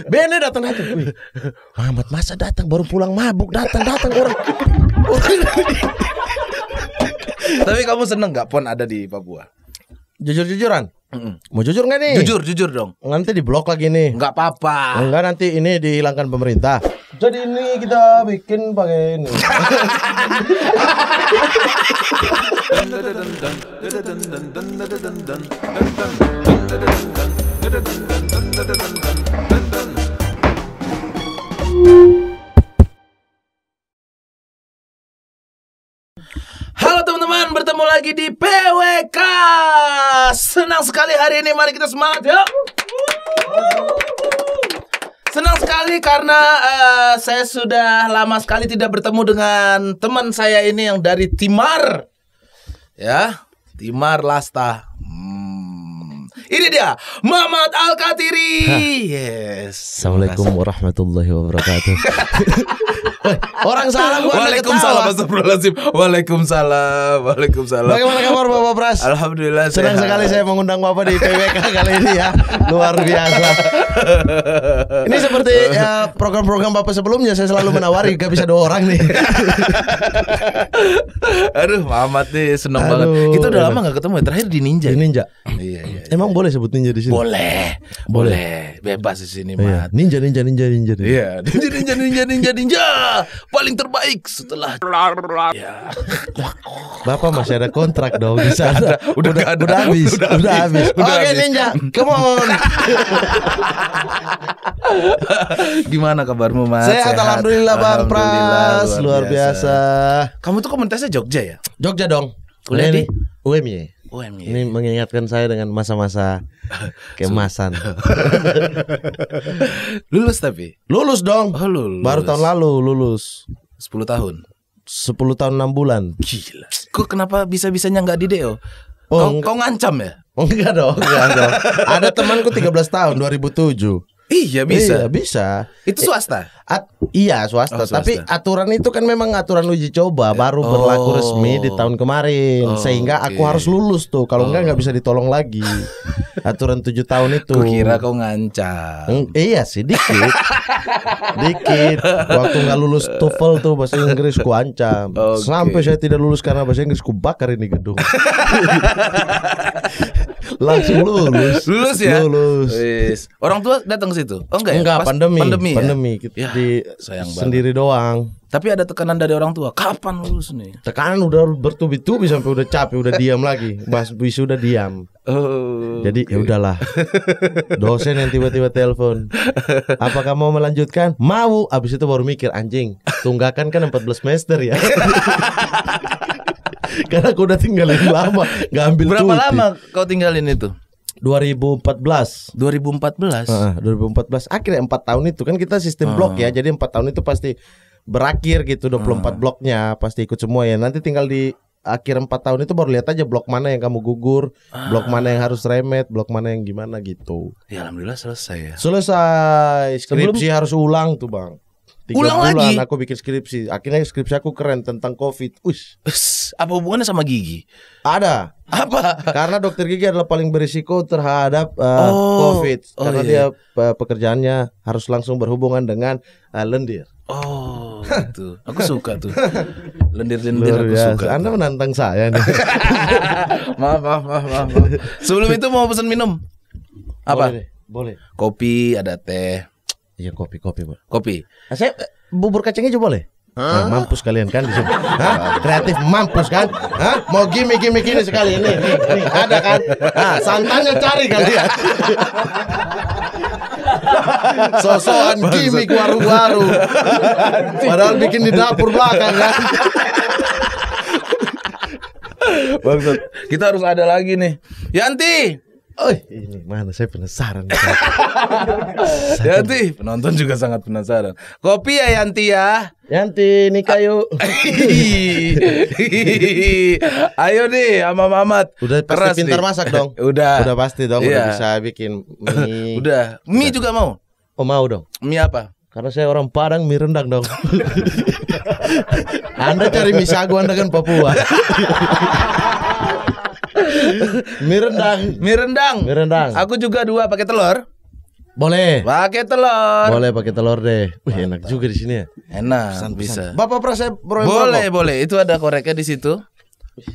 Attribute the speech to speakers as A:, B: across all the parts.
A: Bene datang datang. Wih, Muhammad masa datang baru pulang mabuk datang datang orang.
B: Tapi kamu seneng nggak pon ada di Papua?
A: Jujur jujuran.
B: Mm-mm.
A: Mau jujur nggak nih?
B: Jujur, jujur dong.
A: Nanti di blok lagi nih.
B: Nggak apa-apa.
A: Enggak nanti ini dihilangkan pemerintah. Jadi ini kita bikin pakai ini.
B: Halo teman-teman, bertemu lagi di PWK. Senang sekali hari ini, mari kita semangat ya. Senang sekali karena eh, saya sudah lama sekali tidak bertemu dengan teman saya ini yang dari Timar. Ya, Timar Lasta. Ini dia, Muhammad Al-Katiri. Yes.
A: Assalamualaikum warahmatullahi wabarakatuh. Orang salah gua
B: Waalaikumsalam. Astagfirullahaladzim Waalaikumsalam Waalaikumsalam
A: Bagaimana kabar Bapak Pras?
B: Alhamdulillah
A: Senang
B: sehat.
A: sekali saya mengundang Bapak di PWK kali ini ya. Luar biasa. Ini seperti ya, program-program Bapak sebelumnya saya selalu menawari gak bisa dua orang nih.
B: Aduh Muhammad nih seneng
A: Aduh,
B: banget Kita udah lama gak ketemu ya Terakhir di Ninja
A: Di ninja.
B: Iya iya
A: Emang boleh sebut ninja di sini?
B: Boleh Boleh Bebas di sini
A: Iya.
B: Mat
A: Ninja ninja ninja ninja. ninja.
B: Iya Ninja ninja ninja ninja ninja Paling terbaik setelah Ya
A: Bapak masih ada kontrak dong di sana.
B: Udah nggak ada.
A: Udah habis.
B: Udah
A: Udah,
B: habis.
A: habis.
B: Udah
A: Oke
B: habis.
A: ninja, come on.
B: Gimana kabarmu Mas?
A: Sehat, alhamdulillah Bang Pras, luar biasa.
B: Kamu tuh komunitasnya Jogja ya?
A: Jogja dong.
B: Kuliah di?
A: UMY.
B: UMY
A: Ini mengingatkan saya dengan masa-masa keemasan.
B: Lulus tapi?
A: lulus dong.
B: Oh lulus
A: Baru tahun lalu lulus.
B: 10 tahun
A: 10 tahun 6 bulan.
B: Gila Kok kenapa bisa-bisanya nggak di DO?
A: Oh,
B: kau,
A: enggak.
B: kau ngancam ya?
A: Oh, enggak dong, enggak dong. Ada temanku 13 tahun 2007.
B: Iya bisa
A: Iya, bisa.
B: Itu swasta?
A: At- iya swasta,
B: Oh, swasta.
A: tapi aturan itu kan memang aturan uji coba baru berlaku
B: Oh.
A: resmi di tahun kemarin,
B: Oh,
A: sehingga aku
B: oke.
A: harus lulus tuh. Kalau enggak nggak bisa ditolong lagi. Aturan tujuh tahun itu.
B: Ku kira kau ngancam
A: Eng- iya sih dikit, dikit. Waktu nggak lulus TOEFL tuh bahasa Inggris ku ancam.
B: Oke.
A: Sampai saya tidak lulus karena bahasa Inggris ku bakar ini gedung. Langsung lulus.
B: Lulus ya?
A: Lulus.
B: Orang tua datang ke situ? Oh enggak ya?
A: Enggak,
B: Pas
A: pandemi.
B: Pandemi ya?
A: Pandemi. Kita
B: Ya,
A: di
B: sayang banget.
A: sendiri doang.
B: Tapi ada tekanan dari orang tua Kapan lulus nih?
A: Tekanan udah bertubi-tubi sampai udah capek, udah diam lagi. Bahas wisuda diam.
B: Oh,
A: Jadi ya udahlah. Dosen yang tiba-tiba telepon. Apakah mau melanjutkan? Mau. Abis itu baru mikir anjing. Tunggakan kan 14 semester ya. Karena aku udah tinggalin lama, nggak ambil
B: Berapa
A: cuti.
B: lama kau tinggalin itu?
A: 2014.
B: 2014
A: Heeh, 2014 akhirnya 4 tahun itu kan kita sistem blok ya. Jadi 4 tahun itu pasti berakhir gitu 24 bloknya pasti ikut semua ya. Nanti tinggal di akhir 4 tahun itu baru lihat aja blok mana yang kamu gugur, blok mana yang harus remet, blok mana yang gimana gitu.
B: Ya alhamdulillah selesai ya
A: Selesai skripsi harus ulang tuh, Bang. Tiga
B: Ulang
A: bulan
B: lagi?
A: aku bikin skripsi. Akhirnya skripsi aku keren tentang Covid. Ush,
B: Ush, Apa hubungannya sama gigi?
A: ada.
B: Apa?
A: Karena dokter gigi adalah paling berisiko terhadap uh,
B: Oh,
A: COVID.
B: oh
A: Karena
B: iya.
A: dia uh, pekerjaannya harus langsung berhubungan dengan uh, lendir.
B: Oh gitu Aku suka tuh Lendir-lendir aku
A: biasa.
B: suka
A: Anda
B: tuh.
A: menantang saya nih.
B: maaf, maaf, maaf, maaf, maaf. Sebelum itu mau pesan minum Apa?
A: Boleh, deh, boleh.
B: Kopi, ada teh
A: Iya kopi, kopi, Bang.
B: Kopi
A: Ah, saya eh, bubur kacang hijau boleh? Nah, mampus kalian kan di sini. Hah? Kreatif mampus kan? Hah? Mau gimmick gimmick ini sekali ini, ini ada kan? Nah, santannya cari kalian. Sosokan gimmick waru-waru. Padahal bikin di dapur belakang kan.
B: Bangsat. Kita harus ada lagi nih Yanti
A: Oh, ini mana saya penasaran.
B: Yanti Penonton juga sangat penasaran Kopi ya Yanti ya
A: Yanti nikah yuk.
B: Ayo nih sama Mamat
A: Udah pasti
B: Keras
A: pintar
B: nih.
A: masak dong.
B: Udah
A: Udah pasti dong, udah
B: Iya.
A: bisa bikin mie.
B: Udah Mie juga mau
A: Oh mau dong.
B: Mie apa?
A: Karena saya orang Padang mie rendang dong. anda cari mie sagu Anda kan Papua. mie rendang.
B: Mie rendang
A: Mie rendang.
B: Aku juga dua pakai telur
A: Boleh.
B: Pakai telur.
A: Boleh pakai telur deh. Wih, enak juga di sini ya.
B: Enak, bisa.
A: Bapak pernah saya proyek
B: Boleh, boleh. Itu ada koreknya di situ.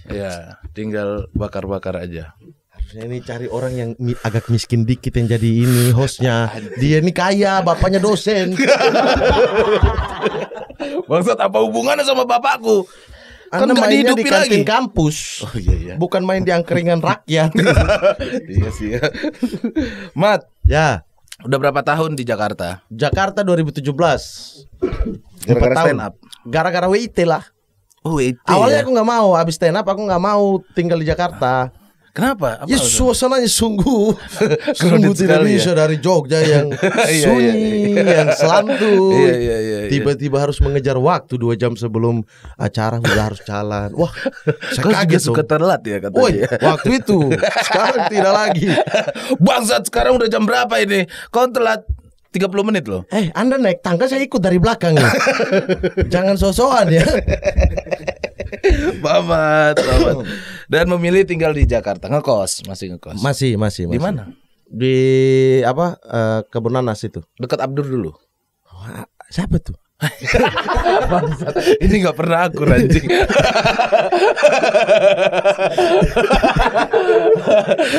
B: Ya, tinggal bakar-bakar aja.
A: Harusnya ini cari orang yang mi- agak miskin dikit yang jadi ini hostnya. Dia ini kaya, bapaknya dosen.
B: Bangsat apa hubungannya sama bapakku? Kan
A: Anda
B: nggak
A: mainnya di kantin
B: lagi.
A: kampus.
B: Oh iya iya.
A: Bukan main di angkringan rakyat.
B: iya sih ya. Mat,
A: ya,
B: udah berapa tahun di Jakarta?
A: Jakarta 2017.
B: Gara-gara stand up?
A: Gara-gara WIT lah.
B: Oh, itu.
A: Awalnya
B: ya.
A: aku nggak mau habis stand up aku nggak mau tinggal di Jakarta.
B: Kenapa? Apa
A: Ya
B: alasan?
A: suasananya sungguh sungguh tidak
B: ya.
A: bisa dari Jogja yang
B: Iya,
A: sunyi,
B: iya, iya.
A: yang selantuy.
B: Iya, iya, iya, iya.
A: Tiba-tiba harus mengejar waktu dua jam sebelum acara udah harus jalan. Wah, saya
B: Kau
A: kaget
B: suka telat ya katanya.
A: Woi, waktu itu sekarang tidak lagi.
B: Bangsat sekarang udah jam berapa ini? Kau telat 30 menit loh.
A: Eh, Anda naik tangga saya ikut dari belakang ya. Jangan sosokan ya.
B: Bamat, bamat. Dan memilih tinggal di Jakarta, ngekos, masih ngekos.
A: Masih, masih,
B: Di mana?
A: Di apa? eh, kebun nanas itu.
B: Dekat Abdur dulu.
A: Wah, siapa tuh?
B: Ini nggak pernah aku anjing.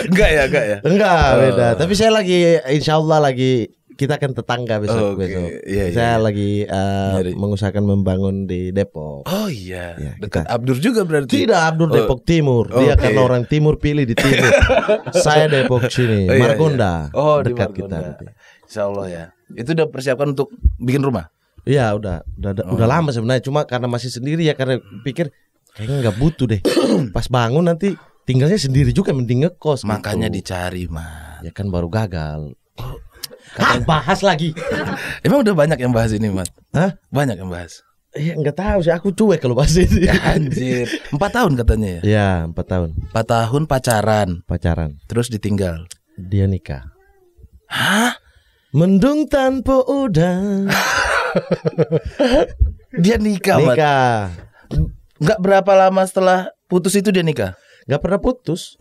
B: Enggak ya, enggak ya.
A: Enggak,
B: Oh.
A: beda. Tapi saya lagi insya Allah lagi kita kan tetangga besok
B: Oke,
A: besok.
B: iya, iya,
A: saya
B: iya.
A: lagi
B: Nyari.
A: mengusahakan membangun di Depok.
B: Oh iya,
A: Ya,
B: dekat
A: kita-
B: Abdur juga berarti.
A: Tidak Abdul
B: Oh.
A: Depok Timur. Dia
B: Oke.
A: karena orang Timur pilih di timur. saya Depok sini,
B: Oh, iya,
A: Margonda.
B: iya. Oh, di
A: dekat
B: Margonda.
A: kita nanti.
B: Insya Allah ya. Itu udah persiapkan untuk bikin rumah.
A: Iya, udah udah udah, udah
B: Oh.
A: lama sebenarnya cuma karena masih sendiri ya karena pikir kayaknya nggak butuh deh. Pas bangun nanti tinggalnya sendiri juga mending ngekos.
B: Makanya
A: gitu.
B: dicari, Mat.
A: ya kan baru gagal. Ah, bahas lagi.
B: Emang udah banyak yang bahas ini, Mat?
A: Hah?
B: Banyak yang bahas.
A: Iya nggak tahu sih aku cuek kalau bahas ini.
B: Anjir. Empat tahun katanya ya.
A: Ya empat tahun
B: Empat tahun pacaran,
A: pacaran.
B: terus ditinggal.
A: Dia nikah.
B: Hah?
A: Mendung tanpa udan.
B: Dia nikah, Mat.
A: nikah.
B: Nggak berapa lama setelah putus itu dia nikah.
A: Gak pernah putus.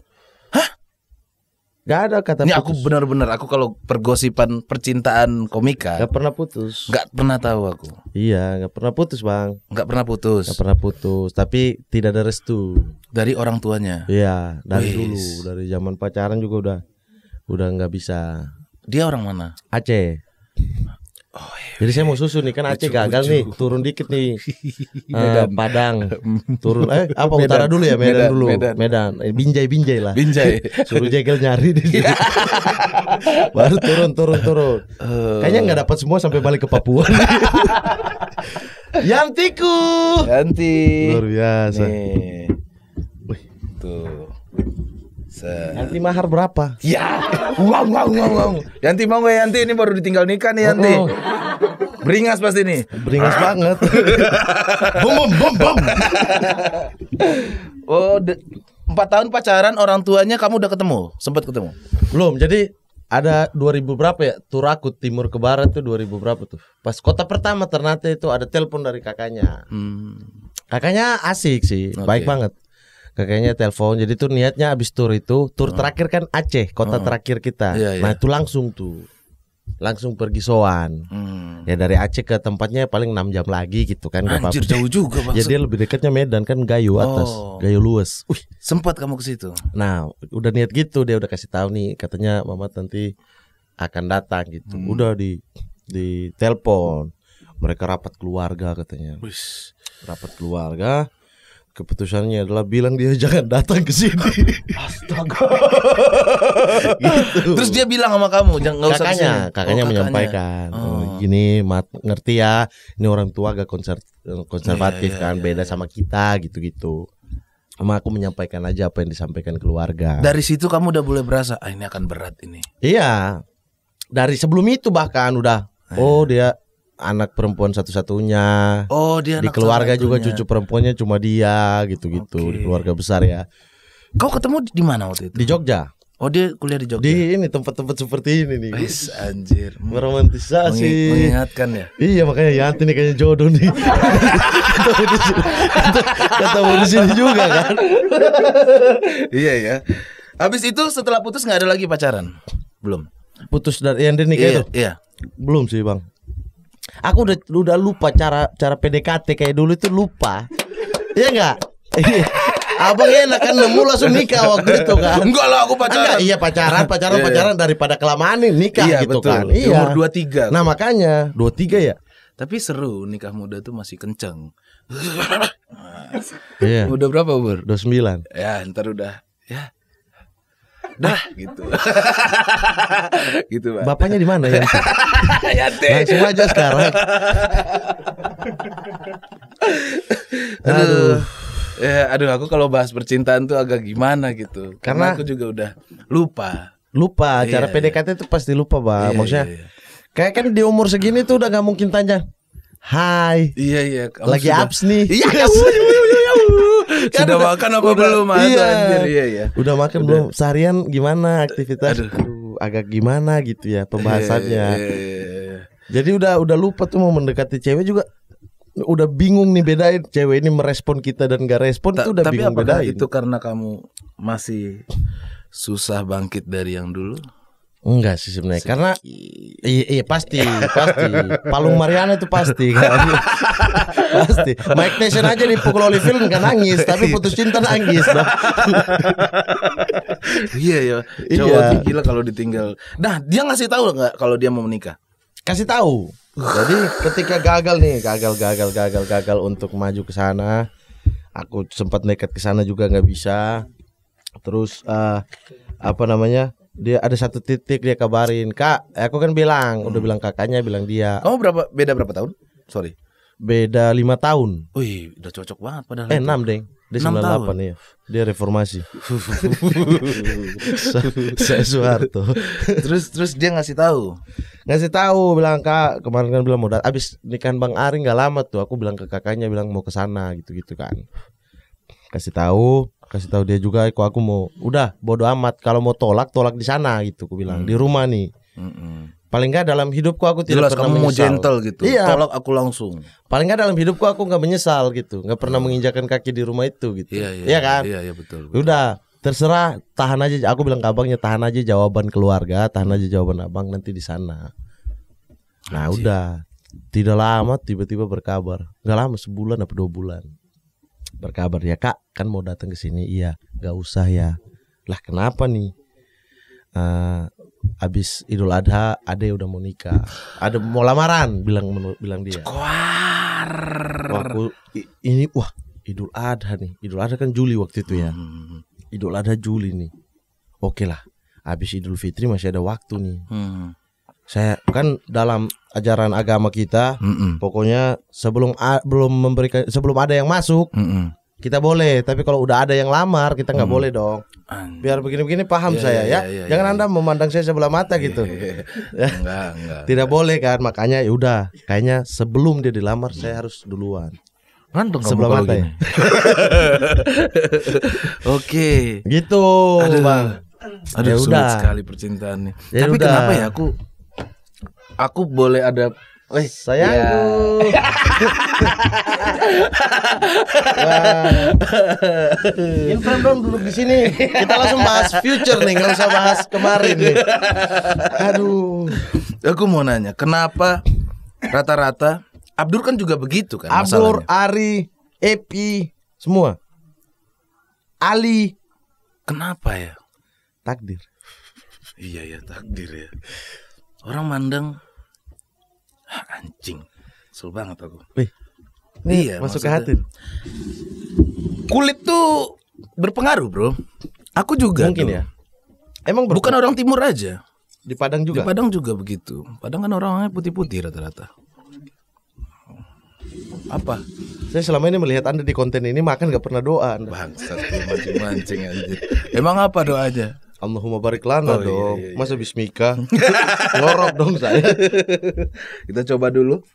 A: Gak ada kata
B: Ini aku benar-benar aku kalau pergosipan percintaan komika
A: Gak pernah putus.
B: nggak pernah tahu aku.
A: Iya, gak pernah putus bang.
B: Nggak pernah putus
A: Gak pernah putus. Tapi tidak ada restu.
B: dari orang tuanya.
A: Iya, dari
B: Wis.
A: dulu, dari zaman pacaran juga udah, udah nggak bisa.
B: Dia orang mana?
A: Aceh. Jadi saya mau susu nih kan Aceh gagal nih, turun dikit nih. Eh, Padang. Turun eh apa
B: Medan.
A: utara dulu ya Medan,
B: Medan,
A: dulu.
B: Medan.
A: Medan. Eh, binjai binjai lah.
B: Binjai.
A: Suruh jegel nyari di situ. Baru turun turun turun.
B: Eh,
A: Kayaknya nggak dapat semua sampai balik ke Papua. Yantiku.
B: ganti.
A: Luar biasa.
B: Nih.
A: Wih.
B: Tuh.
A: Yanti mahar berapa?
B: Ya, uang, uang, uang, uang. Yanti mau nggak Yanti? Ini baru ditinggal nikah nih Yanti.
A: Oh.
B: Beringas pasti nih.
A: Beringas banget. bom bom bom bom.
B: Oh, empat tahun pacaran orang tuanya kamu udah ketemu, sempat ketemu.
A: Belum. Jadi ada 2000 berapa ya? Tur aku timur ke barat tuh 2000 berapa tuh? Pas kota pertama Ternate itu ada telepon dari kakaknya.
B: Hmm.
A: Kakaknya asik sih,
B: Oke.
A: baik banget. Kakaknya telepon. Jadi tuh niatnya abis tur itu, tur terakhir kan Aceh, kota terakhir kita.
B: Oh. Iya, iya.
A: Nah, itu langsung tuh. Langsung pergi sowan.
B: Hmm.
A: Ya dari Aceh ke tempatnya paling 6 jam lagi gitu kan
B: Anjir
A: apa-apa.
B: jauh juga bang.
A: Ya dia lebih dekatnya Medan kan Gayo atas,
B: Oh.
A: Gayo luas. Wih,
B: Sempat kamu ke situ.
A: Nah, udah niat gitu dia udah kasih tahu nih katanya Mama nanti akan datang gitu.
B: Hmm.
A: Udah di di telepon. Mereka rapat keluarga katanya.
B: Wis.
A: Rapat keluarga. Keputusannya adalah bilang dia jangan datang ke sini.
B: Astaga.
A: gitu.
B: Terus dia bilang sama kamu jangan nggak usah
A: kakaknya, kakaknya
B: Oh,
A: menyampaikan.
B: Oh.
A: "Oh, Gini, mat, ngerti ya. Ini orang tua agak konser, konservatif
B: Iya, iya,
A: kan,
B: iya,
A: beda
B: iya.
A: sama kita gitu-gitu. Sama aku menyampaikan aja apa yang disampaikan keluarga.
B: Dari situ kamu udah boleh berasa, ah, ini akan berat ini.
A: Iya. Dari sebelum itu bahkan udah oh dia anak perempuan satu-satunya.
B: Oh dia
A: Di keluarga juga cucu perempuannya cuma dia gitu-gitu
B: Oke.
A: di keluarga besar ya.
B: Kau ketemu di mana waktu itu?
A: Di Jogja.
B: Oh dia kuliah di Jogja.
A: Di ini tempat-tempat seperti ini nih.
B: Wis anjir.
A: Meromantisasi.
B: Mengi- mengingatkan ya.
A: Iya makanya Yanti nih kayaknya jodoh nih. ketemu di sini, ketemu di sini juga kan.
B: iya ya. Habis itu setelah putus nggak ada lagi pacaran? Belum.
A: putus dari yang dia nikah
B: Iya,
A: itu?
B: iya.
A: Belum sih bang. Aku udah udah lupa cara cara PDKT kayak dulu itu lupa. Iya enggak? Abang enak kan nemu langsung nikah waktu itu kan.
B: Enggak lah aku
A: Enggak,
B: pacaran.
A: iya pacaran, pacaran,
B: Iya, iya.
A: pacaran daripada kelamaan nih nikah
B: Iya,
A: gitu
B: betul.
A: kan. Iya.
B: umur 23.
A: Nah makanya 23 ya.
B: Tapi seru nikah muda tuh masih kenceng.
A: Iya.
B: Udah berapa umur?
A: 29.
B: Ya ntar udah ya. Dah gitu. gitu Pak.
A: Bapaknya di mana ya? Langsung aja sekarang.
B: Aduh. Ya, aduh aku kalau bahas percintaan tuh agak gimana gitu.
A: Karena-
B: Karena aku juga udah lupa.
A: Lupa cara
B: Iya,
A: PDKT itu pasti lupa, Bang.
B: Iya,
A: Maksudnya
B: iya, iya.
A: kayak kan di umur segini tuh udah nggak mungkin tanya. Hai,
B: Iya iya. kamu
A: lagi
B: sudah-
A: abs nih.
B: Iya. ya, Sudah
A: udah-
B: makan apa
A: udah-
B: belum? Mas?
A: iya.
B: Anjir, iya iya.
A: Udah makan belum? Seharian gimana aktivitas?
B: Aduh.
A: Aduh, agak gimana gitu ya pembahasannya.
B: Iya, iya, iya.
A: Jadi udah udah lupa tuh mau mendekati cewek juga udah bingung nih bedain cewek ini merespon kita dan gak respon
B: Ta-
A: tuh udah
B: Tapi
A: bingung bedain.
B: itu karena kamu masih susah bangkit dari yang dulu?
A: Enggak sih sebenarnya karena iya, iya pasti pasti Palung Mariana itu pasti kan pasti Mike Tyson aja dipukul Holyfield nggak nangis tapi putus cinta nangis
B: iya ya.
A: Iya.
B: Cowok tuh gila kalau ditinggal. Nah, dia ngasih tahu nggak kalau dia mau menikah?
A: kasih tahu jadi ketika gagal nih gagal gagal gagal gagal untuk maju ke sana aku sempat nekat ke sana juga nggak bisa terus eh, apa namanya dia ada satu titik dia kabarin kak aku kan bilang udah bilang kakaknya bilang dia.
B: Kamu berapa beda berapa tahun? Sorry.
A: beda lima tahun.
B: Wih, udah cocok banget padahal.
A: eh enam deng. Dia
B: Enam
A: 98 ya dia reformasi. Sa- saya Soeharto.
B: Terus terus dia ngasih tahu.
A: ngasih tahu bilang kak kemarin kan bilang mau dat abis nikahan bang Ari nggak lama tuh aku bilang ke kakaknya bilang mau ke sana gitu gitu kan. Kasih tahu kasih tahu dia juga kok aku mau udah bodo amat kalau mau tolak tolak di sana gitu aku bilang di rumah nih
B: Mm-mm.
A: paling nggak dalam hidupku aku tidak
B: Jelas
A: pernah
B: kamu mau
A: menyesal
B: gentle gitu.
A: Iya.
B: Tolak aku langsung.
A: paling nggak dalam hidupku aku nggak menyesal gitu nggak pernah menginjakan kaki di rumah itu gitu
B: Iya iya.
A: kan
B: Iya iya betul. betul.
A: udah terserah tahan aja aku bilang ke abangnya tahan aja jawaban keluarga tahan aja jawaban abang nanti di sana nah udah tidak lama tiba-tiba berkabar nggak lama sebulan apa dua bulan berkabar ya kak kan mau datang ke sini iya nggak usah ya lah kenapa nih Eh, abis Idul Adha ade udah mau nikah ada mau lamaran bilang menurut bilang dia aku- i- ini wah Idul Adha nih Idul Adha kan Juli waktu itu ya
B: Hmm.
A: Idul Adha Juli nih. Oke lah. Habis Idul Fitri masih ada waktu nih.
B: Hmm.
A: Saya kan dalam ajaran agama kita
B: Mm-mm.
A: pokoknya sebelum a- belum memberikan sebelum ada yang masuk
B: Mm-mm.
A: kita boleh, tapi kalau udah ada yang lamar kita nggak boleh dong. Biar begini-begini paham
B: Iya,
A: saya
B: iya,
A: ya.
B: iya, iya,
A: Jangan
B: iya.
A: Anda memandang saya sebelah mata gitu. Ya.
B: Enggak, enggak.
A: Tidak boleh kan, makanya ya udah, kayaknya sebelum dia dilamar saya harus duluan.
B: Ngantuk kamu
A: Sebelah mata ya?
B: Oke.
A: Gitu,
B: Aduh.
A: Bang.
B: Aduh
A: Ya
B: sulit
A: udah.
B: sekali percintaan nih.
A: Ya
B: Tapi
A: udah.
B: kenapa ya aku aku boleh ada
A: Eh, sayangku. Wah. Inframe dong duduk di sini. Kita langsung bahas future nih, nggak usah bahas kemarin nih. Aduh.
B: Aku mau nanya, kenapa rata-rata Abdur kan juga begitu kan
A: Abdur,
B: masalahnya.
A: Ari, Epi, semua. Ali,
B: Kenapa ya?
A: takdir.
B: Iya ya takdir ya. Orang mandang "Ah, anjing. Kesel banget aku.
A: Wih,
B: Iya,
A: masuk ke hati.
B: Kulit tuh berpengaruh, Bro. Aku juga.
A: Mungkin
B: tuh.
A: ya. Emang
B: Bukan orang timur aja.
A: di Padang
B: Di
A: juga.
B: Padang juga begitu. Padang kan orang-orangnya putih-putih rata-rata. Apa?
A: Saya selama ini melihat Anda di konten ini makan nggak pernah doa Anda.
B: Bangsat mancing-mancing anjir. Emang apa doanya?
A: Allahumma barik lana
B: Oh, iya,
A: dong.
B: iya, iya.
A: Masa bismika? Ngorok dong saya.
B: Kita coba dulu.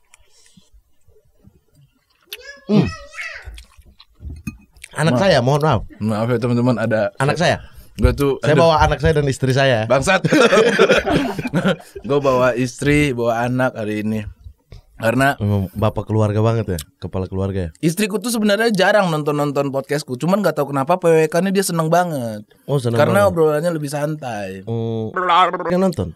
A: Anak saya, mohon maaf.
B: Maaf ya teman-teman ada
A: Anak saya.
B: Gue tuh
A: Saya
B: aduh,
A: bawa anak saya dan istri saya.
B: bangsat. gue bawa istri, bawa anak hari ini. Karena
A: bapak keluarga banget ya, kepala keluarga ya.
B: istriku tuh sebenarnya jarang nonton-nonton podcastku. Cuman nggak tahu kenapa PWK-nya dia seneng banget.
A: Oh, senang
B: Karena
A: banget.
B: obrolannya lebih santai.
A: Hmm, yang nonton.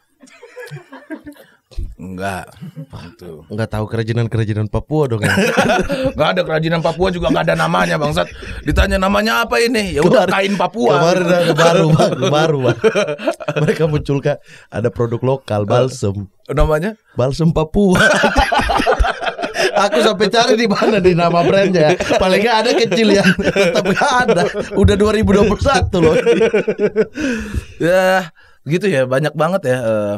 B: Enggak. Gitu.
A: Nggak tahu kerajinan-kerajinan Papua dong ya.
B: Enggak ada kerajinan Papua juga enggak ada namanya, Bangsat. Ditanya namanya apa ini? Ya udah kain Papua.
A: Kemarin ada baru baru. Mereka munculkan ada produk lokal balsem.
B: Namanya?
A: Balsem Papua. Aku sampai cari di mana di nama brandnya. Paling nggak ada kecil ya. Tetap nggak ada. Udah 2021 loh.
B: ya gitu ya banyak banget ya eh,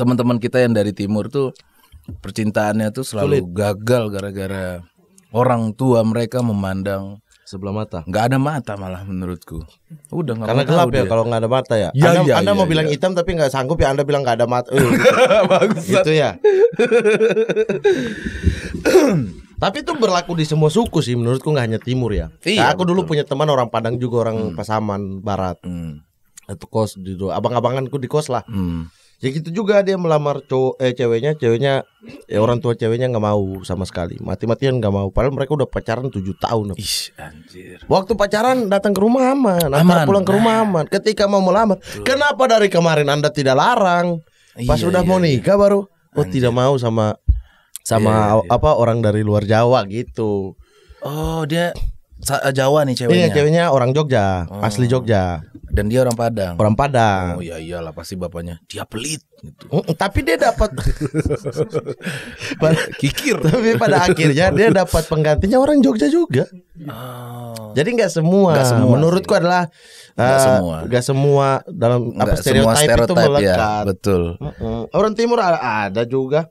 B: teman-teman kita yang dari timur tuh percintaannya tuh selalu gagal gara-gara orang tua mereka memandang
A: Sebelah mata.
B: nggak ada mata malah menurutku udah nggak
A: Karena gelap ya kalau nggak ada mata ya.
B: Ya,
A: anda
B: ya,
A: anda
B: ya,
A: mau
B: ya.
A: bilang hitam tapi nggak sanggup ya Anda bilang nggak ada mata. Eh,
B: Bangsat.
A: gitu ya. tapi itu berlaku di semua suku sih menurutku nggak hanya timur ya.
B: Iya,
A: Nah, aku dulu punya teman orang Padang juga orang Pasaman Barat.
B: Hmm,
A: Itu kos di abang-abanganku di kos lah.
B: hmm.
A: Ya gitu juga dia melamar cowok eh ceweknya, ceweknya ya orang tua ceweknya nggak mau sama sekali. Mati-matian nggak mau. Padahal mereka udah pacaran 7 tahun.
B: Ih, anjir
A: Waktu pacaran datang ke rumah aman,
B: Aman.
A: pulang ke rumah aman. Ketika mau melamar, kenapa dari kemarin Anda tidak larang? Pas
B: Iya,
A: udah
B: iya,
A: mau
B: iya.
A: nikah baru, oh tidak mau sama sama
B: Iya, iya.
A: apa orang dari luar Jawa gitu.
B: oh dia sa- Jawa nih ceweknya
A: Iya, ceweknya orang Jogja, asli Jogja,
B: dan dia orang Padang
A: orang Padang.
B: oh ya iyalah pasti bapaknya dia pelit gitu
A: Mm, Tapi dia dapat
B: kikir
A: tapi pada akhirnya dia dapat penggantinya orang Jogja juga.
B: oh.
A: Jadi nggak semua.
B: Nggak semua
A: Menurutku
B: sih.
A: adalah
B: Nggak
A: eh,
B: semua.
A: nggak semua dalam apa
B: Nggak semua
A: stereotip, itu
B: stereotip ya
A: melekat.
B: betul
A: Mm-mm. Orang timur ada juga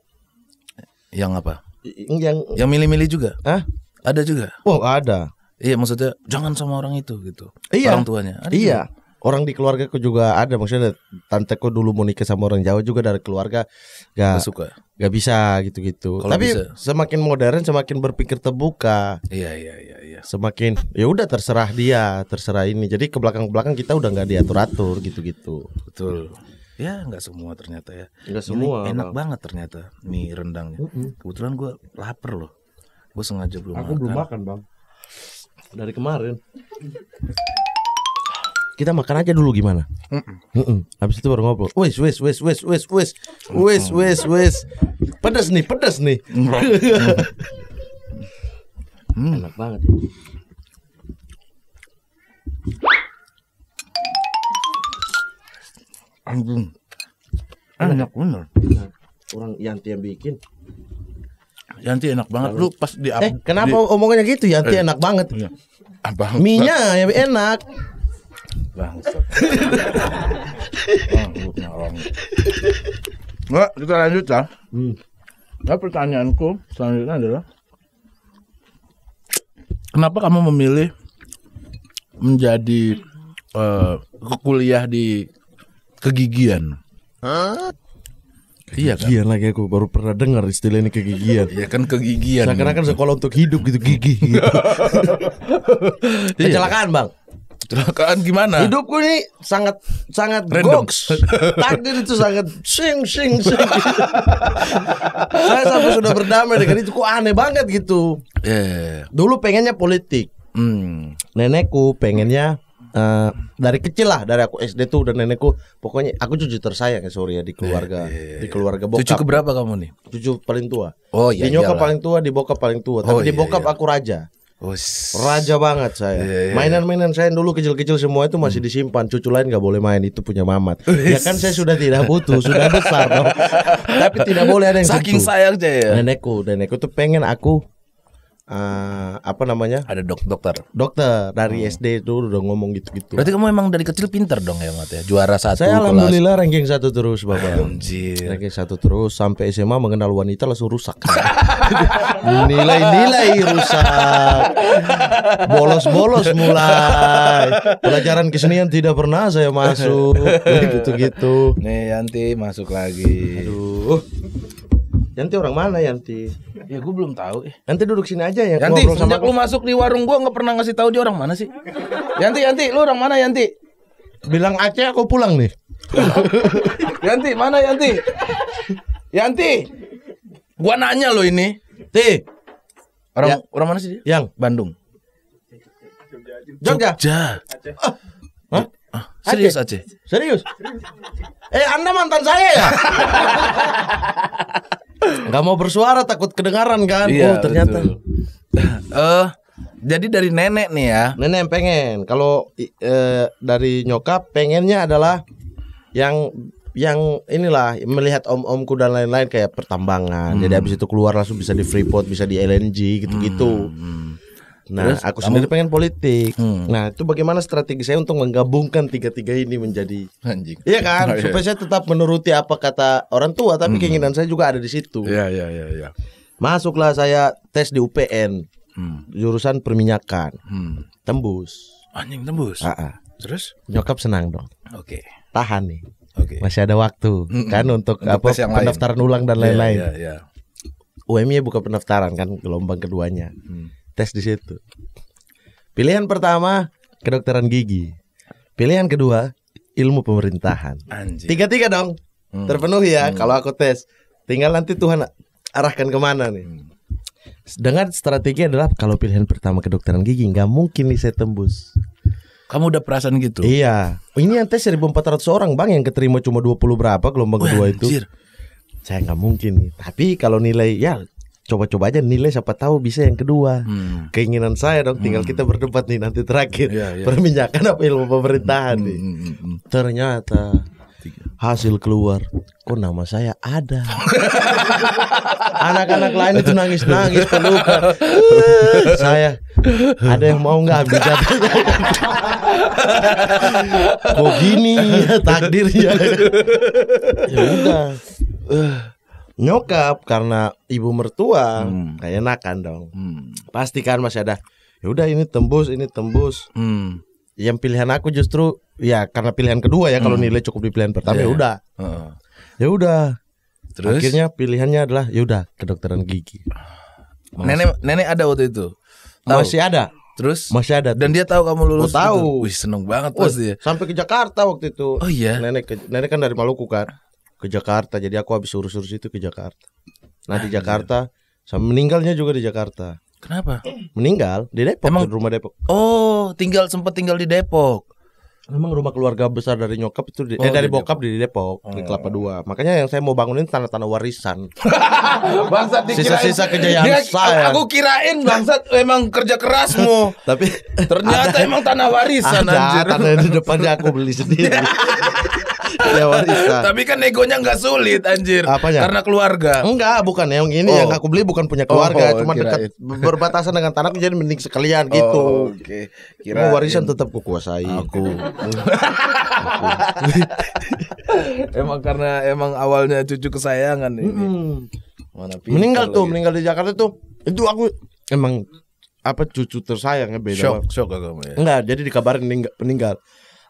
B: yang apa?
A: Yang
B: yang milih-milih juga?
A: Ah
B: ada juga?
A: Oh ada.
B: Iya maksudnya jangan sama orang itu gitu.
A: Iya.
B: orang tuanya. Ada
A: iya. orang di keluargaku juga ada. Maksudnya tanteku dulu mau nikah sama orang Jawa juga dari keluarga
B: juga. Nggak
A: gak
B: suka?
A: gak bisa gitu gitu
B: Kalau
A: tapi
B: bisa.
A: semakin modern semakin berpikir terbuka.
B: Iya iya iya iya.
A: Semakin ya udah terserah dia terserah ini. Jadi ke belakang belakang kita udah nggak diatur atur gitu gitu
B: betul ya nggak semua ternyata ya.
A: Nggak
B: Ini
A: semua,
B: enak
A: Bang.
B: banget ternyata mie rendangnya. Kebetulan gue lapar loh. Gue sengaja belum makan.
A: makan bang. Dari kemarin. Kita makan aja dulu gimana? Mm-mm. Habis itu baru ngobrol. Wes, wes, wes, wes, wes, wes, wes, wes, wes. Pedas nih, pedas nih. Enak banget. ya.
B: Anjing. enak bener
A: Orang Yanti yang bikin.
B: Yanti enak banget lu pas di
A: Eh, kenapa omongannya gitu? Yanti enak banget.
B: di, abang
A: Mie-nya yang enak.
B: Bangsat. Nggak, kita lanjut ya. Nah, pertanyaanku selanjutnya adalah Kenapa kamu memilih menjadi eh, kuliah di kegigian? Iya kan?
A: Gigian lagi aku baru pernah dengar istilah ini kegigian.
B: Iya kan kegigian.
A: Seakan-akan sekolah untuk hidup gitu gigih gitu. Kecelakaan, Bang.
B: Kecelakaan gimana?
A: Hidupku ini sangat sangat
B: Random.
A: goks. Takdir itu sangat sing sing sing. Saya sampai sudah berdamai dengan itu kok aneh banget gitu.
B: Iya.
A: Dulu pengennya politik.
B: Hmm.
A: Nenekku pengennya eh, dari kecil lah dari aku SD tuh dan nenekku pokoknya aku cucu tersayang ya sorry ya di keluarga di keluarga bokap.
B: Cucu keberapa kamu nih?
A: Cucu paling tua.
B: Oh iya.
A: di nyokap
B: iyalah.
A: paling tua, di bokap paling tua. Tapi
B: Oh,
A: di
B: iya,
A: bokap
B: iya.
A: aku raja.
B: Oh, s-
A: Raja banget saya.
B: Iya, iya,
A: Mainan-mainan saya dulu kecil-kecil semua itu masih disimpan. Cucu lain nggak boleh main itu punya mamat. Ya kan saya sudah tidak butuh, sudah besar dong. Tapi tidak boleh ada yang
B: Saking
A: sentuh.
B: sayangnya ya.
A: Nenekku, nenekku tuh pengen aku eh, apa namanya?
B: Ada dok dokter.
A: Dokter dari SD dulu udah ngomong gitu-gitu.
B: Berarti kamu emang dari kecil pinter dong ya Mat ya. Juara satu
A: Saya
B: kelas.
A: alhamdulillah ranking satu terus, Bapak.
B: Anjir.
A: Ranking satu terus sampai SMA mengenal wanita langsung rusak. Nilai-nilai rusak. Bolos-bolos mulai. Pelajaran kesenian tidak pernah saya masuk. Gitu-gitu.
B: Nih Yanti masuk lagi.
A: Aduh. Yanti orang mana Yanti?
B: Ya gue belum tahu. Eh.
A: Yanti duduk sini aja ya.
B: Yanti,
A: ngobrol sama
B: sejak lu masuk di warung gua nggak pernah ngasih tahu dia orang mana sih? Yanti, Yanti, lu orang mana Yanti?
A: Bilang Aceh aku pulang nih.
B: Yanti, mana Yanti? Yanti. Gua nanya lo ini.
A: Ti,
B: Orang
A: Ya.
B: orang mana sih dia?
A: yang
B: Bandung.
A: Jogja.
B: Ja.
A: Hah?
B: Ah, serius Aceh?
A: Serius? Eh, Anda mantan saya ya? Gak mau bersuara takut kedengaran kan? oh, ternyata.
B: Eh, jadi dari nenek nih ya.
A: Nenek yang pengen. Kalau eh, dari nyokap pengennya adalah yang yang inilah melihat om-omku dan lain-lain kayak pertambangan. Jadi habis itu keluar langsung bisa di Freeport, bisa di LNG gitu-gitu. Nah, aku sendiri pengen politik. Nah, itu bagaimana strategi saya untuk menggabungkan tiga-tiga ini menjadi
B: Anjing.
A: Iya kan,
B: Oh, iya.
A: supaya saya tetap menuruti apa kata orang tua, tapi keinginan saya juga ada di situ.
B: Iya, iya, iya, iya.
A: Masuklah saya tes di UPN,
B: Hmm.
A: jurusan perminyakan,
B: Hmm.
A: tembus.
B: Anjing tembus.
A: Ah.
B: Terus?
A: Nyokap senang dong,
B: Oke.
A: tahan nih,
B: Oke.
A: masih ada waktu kan untuk,
B: Untuk
A: apa
B: yang lain.
A: pendaftaran ulang dan lain-lain.
B: Iya, iya, iya.
A: UMY buka pendaftaran kan gelombang keduanya,
B: Hmm.
A: Tes di situ. Pilihan pertama kedokteran gigi, pilihan kedua ilmu pemerintahan.
B: Anjing.
A: Tiga-tiga dong
B: Hmm.
A: terpenuhi ya kalau aku tes. Tinggal nanti Tuhan arahkan ke mana nih.
B: Hmm.
A: Dengan strategi adalah kalau pilihan pertama kedokteran gigi nggak mungkin nih saya tembus.
B: Kamu udah perasaan gitu?
A: Iya. Ini yang tes 1400 orang bang yang keterima cuma 20 berapa gelombang
B: Wah,
A: kedua itu.
B: anjir.
A: Saya nggak mungkin nih. Tapi kalau nilai ya coba-coba aja nilai siapa tahu bisa yang kedua.
B: Hmm.
A: Keinginan saya dong tinggal kita berdebat nih nanti terakhir.
B: Iya, iya.
A: Perminyakan apa ilmu pemerintahan nih.
B: Hmm, hmm, hmm.
A: Ternyata hasil keluar, kok nama saya ada. Anak-anak lain itu nangis-nangis pelukan. Eh, saya ada yang mau nggak ambil jatahnya? kok gini ya takdirnya? ya udah. Nyokap karena ibu mertua
B: Hmm.
A: kayak enakan dong.
B: Hmm.
A: Pastikan masih ada. Ya udah ini tembus, ini tembus
B: Hmm.
A: yang pilihan aku justru ya karena pilihan kedua ya kalau nilai cukup di pilihan pertama ya
B: Iya.
A: udah
B: Heeh.
A: ya udah
B: Terus
A: akhirnya pilihannya adalah ya udah kedokteran gigi
B: nenek nenek ada waktu itu. Tahu?
A: masih ada
B: Terus
A: masih ada
B: dan dia tahu kamu lulus.
A: Oh, tahu.
B: gitu? Wih, seneng banget
A: Wah,
B: pasti. ya.
A: sampai ke Jakarta waktu itu
B: Oh iya.
A: nenek ke- nenek kan dari Maluku kan ke Jakarta jadi aku habis urus-urus itu ke Jakarta nah di Jakarta sama meninggalnya juga di Jakarta
B: Kenapa?
A: meninggal di Depok
B: Emang-
A: di rumah Depok
B: Oh, tinggal sempat tinggal di Depok.
A: Memang rumah keluarga besar dari nyokap itu di,
B: Oh,
A: eh dari
B: di
A: bokap di Depok di Kelapa Dua. Makanya yang saya mau bangunin tanah-tanah warisan.
B: Bangsat
A: Sisa-sisa kejayaan saya.
B: Aku kirain bangsat emang kerja kerasmu.
A: Tapi
B: Ternyata emang tanah warisan anjir.
A: ada tanah di depannya aku beli sendiri. ya warisan.
B: Tapi kan negonya nggak sulit anjir.
A: Apanya?
B: Karena keluarga.
A: Enggak, bukan yang ini
B: Oh.
A: yang aku beli bukan punya keluarga,
B: Oh,
A: cuma
B: kirain.
A: dekat berbatasan dengan tanahku jadi mending sekalian gitu.
B: Oh, Oke.
A: Cuma warisan tetap kukuasai.
B: aku. emang karena emang awalnya cucu kesayangan ini.
A: Hmm.
B: Mana
A: Meninggal tuh,
B: lagi.
A: meninggal di Jakarta tuh. Itu aku emang apa cucu tersayang ya beda.
B: Shock, shock kamu ya.
A: Enggak, jadi dikabarin meninggal. meninggal.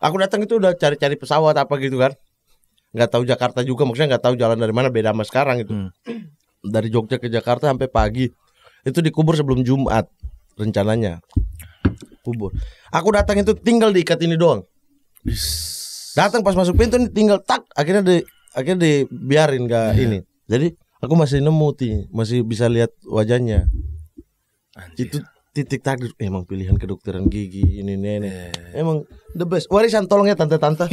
A: Aku datang itu udah cari-cari pesawat apa gitu kan. Nggak tahu Jakarta juga, maksudnya nggak tahu jalan dari mana beda sama sekarang itu.
B: Hmm.
A: Dari Jogja ke Jakarta sampai pagi. Itu dikubur sebelum Jumat rencananya. Kubur. Aku datang itu tinggal diikat ini doang. Datang pas masuk pintu nih tinggal tak akhirnya di akhirnya dibiarin nggak
B: Iya.
A: ini. Jadi aku masih nemu ti, masih bisa lihat wajahnya.
B: Anjir.
A: Itu titik takdir emang pilihan kedokteran gigi ini nenek.
B: Iya.
A: Emang the best. Warisan tolong ya tante-tante.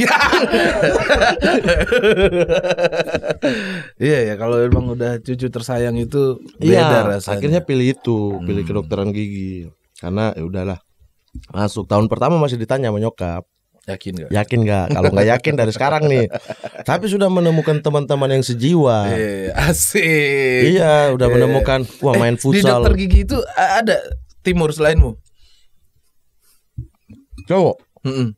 B: Iya ya kalau emang udah cucu tersayang itu beda
A: Iya,
B: rasanya.
A: akhirnya pilih itu, pilih kedokteran gigi. Karena ya udahlah. Masuk tahun pertama masih ditanya sama nyokap,
B: yakin gak?
A: yakin nggak? Kalau nggak yakin dari sekarang nih. Tapi sudah menemukan teman-teman yang sejiwa.
B: Eh, asik.
A: Iya, udah
B: Eh,
A: menemukan wah main
B: Di
A: futsal.
B: dokter gigi itu ada timur selainmu?
A: Cowok,
B: Mm-mm.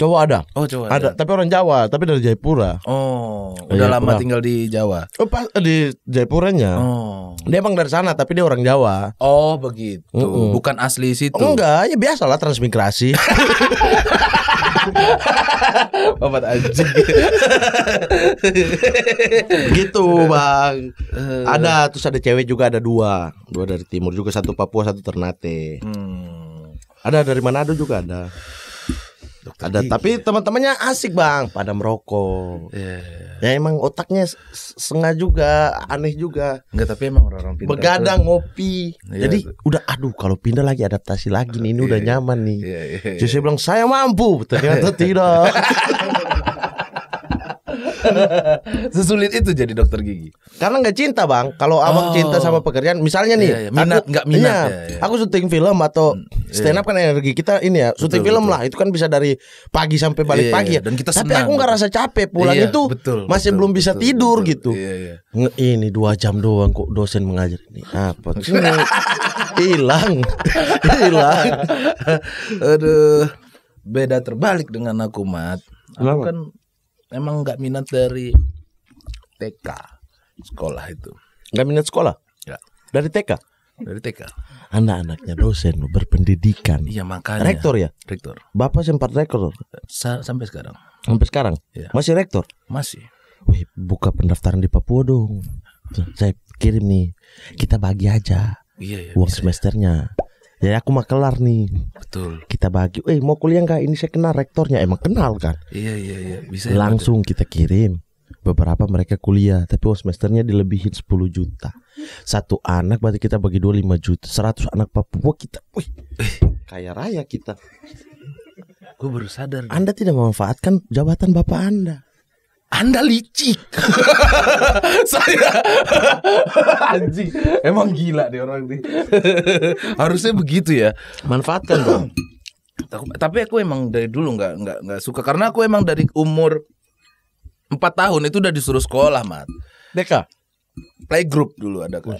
A: Cowok ada.
B: Oh coba
A: Ada, tapi orang Jawa, tapi dari Jayapura.
B: Oh, udah lama
A: pernah.
B: tinggal di Jawa.
A: Oh, pas di Jayapuranya.
B: Oh.
A: Dia emang dari sana, tapi dia orang Jawa.
B: Oh begitu,
A: Mm-mm.
B: bukan asli situ.
A: Oh, enggak, ya biasa lah transmigrasi.
B: Bapak anjing.
A: gitu bang.
B: Eh.
A: Ada terus ada cewek juga ada dua, dua dari timur juga satu Papua satu Ternate.
B: Hmm.
A: Ada dari Manado juga ada.
B: Dokter
A: Ada
B: gigi.
A: tapi teman-temannya asik bang, pada merokok.
B: Iya.
A: Ya emang otaknya s- s- sengah juga, aneh juga.
B: Enggak tapi emang orang-orang pintar.
A: Begadang ngopi.
B: Iya,
A: Jadi udah aduh kalau pindah lagi adaptasi lagi nih, ini udah
B: Iya,
A: nyaman nih.
B: Iya, iya. iya.
A: Jadi saya bilang saya mampu, ternyata tidak.
B: Sesulit itu jadi dokter gigi.
A: Karena nggak cinta bang. Kalau abang
B: Oh.
A: cinta sama pekerjaan, misalnya nih,
B: Iya, iya. Minat, nggak minat,
A: iya,
B: iya, iya.
A: aku syuting film atau stand up kan energi kita ini ya, syuting film
B: betul.
A: lah. Itu kan bisa dari pagi sampai balik
B: Iya,
A: pagi
B: iya.
A: ya.
B: Dan kita
A: Tapi
B: senang,
A: aku nggak rasa capek pulang
B: Iya,
A: itu
B: betul,
A: masih
B: betul,
A: belum bisa
B: betul,
A: tidur
B: betul.
A: gitu.
B: Iya, iya.
A: Nge- ini dua jam doang kok dosen mengajar ini apa? Hilang, hilang.
B: Aduh, beda terbalik dengan aku, Mat. Aku kan emang nggak minat dari TK sekolah itu.
A: Nggak minat sekolah
B: Ya,
A: dari TK.
B: Dari TK.
A: Anda anaknya dosen berpendidikan.
B: Iya makanya.
A: Rektor ya?
B: Rektor.
A: Bapak sempat rektor
B: Sa- sampai sekarang
A: sampai sekarang.
B: Iya.
A: Masih rektor.
B: masih.
A: Wih, buka pendaftaran di Papua dong. Saya kirim nih. Kita bagi aja
B: Iya, iya.
A: uang
B: bisa.
A: semesternya. Ya aku mah kelar nih.
B: Betul.
A: Kita bagi. Eh mau kuliah nggak? Ini saya kenal rektornya. Emang kenal kan?
B: Iya, iya, iya. Bisa. ya,
A: Langsung kita kirim. Beberapa mereka kuliah, tapi uang semesternya dilebihin 10 juta. Satu anak berarti kita bagi dua 5 juta. 100 anak Papua kita. Wih, kaya raya kita.
B: Gue baru sadar.
A: Anda tidak memanfaatkan jabatan bapak Anda.
B: Anda licik. Saya anjing. Emang gila nih orang nih. Harusnya begitu ya.
A: Manfaatkan dong.
B: Tapi aku emang dari dulu nggak nggak nggak suka karena aku emang dari umur empat tahun itu udah disuruh sekolah, Mat.
A: Deka.
B: Playgroup dulu ada kan.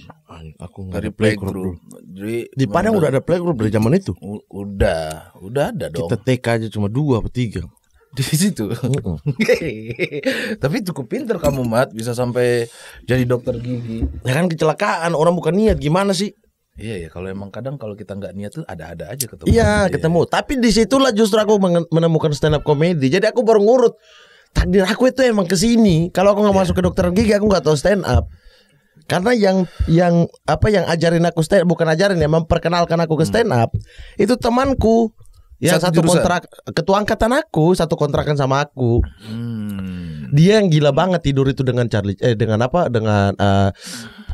A: Aku
B: Dari
A: ada playgroup.
B: playgroup. Jadi
A: Di Padang udah ada playgroup dari zaman itu.
B: U- udah, udah ada dong.
A: Kita TK aja cuma dua atau tiga.
B: di situ. Tapi cukup pinter kamu Mat bisa sampai jadi dokter gigi.
A: Ya kan kecelakaan, orang bukan niat gimana sih?
B: Iya ya kalau emang kadang kalau kita nggak niat tuh ada-ada aja ketemu.
A: Iya ketemu. Tapi di situlah justru aku menemukan stand up comedy. Jadi aku baru ngurut. Takdir aku itu emang ke sini. Kalau aku nggak masuk ke dokter gigi, aku nggak tahu stand up. Karena yang yang apa yang ajarin aku stand bukan ajarin ya memperkenalkan aku ke stand up itu temanku yang
B: Satu
A: satu, kontrak ketua angkatan aku satu kontrakan sama aku
B: Hmm.
A: dia yang gila banget tidur itu dengan Charlie eh dengan apa dengan eh,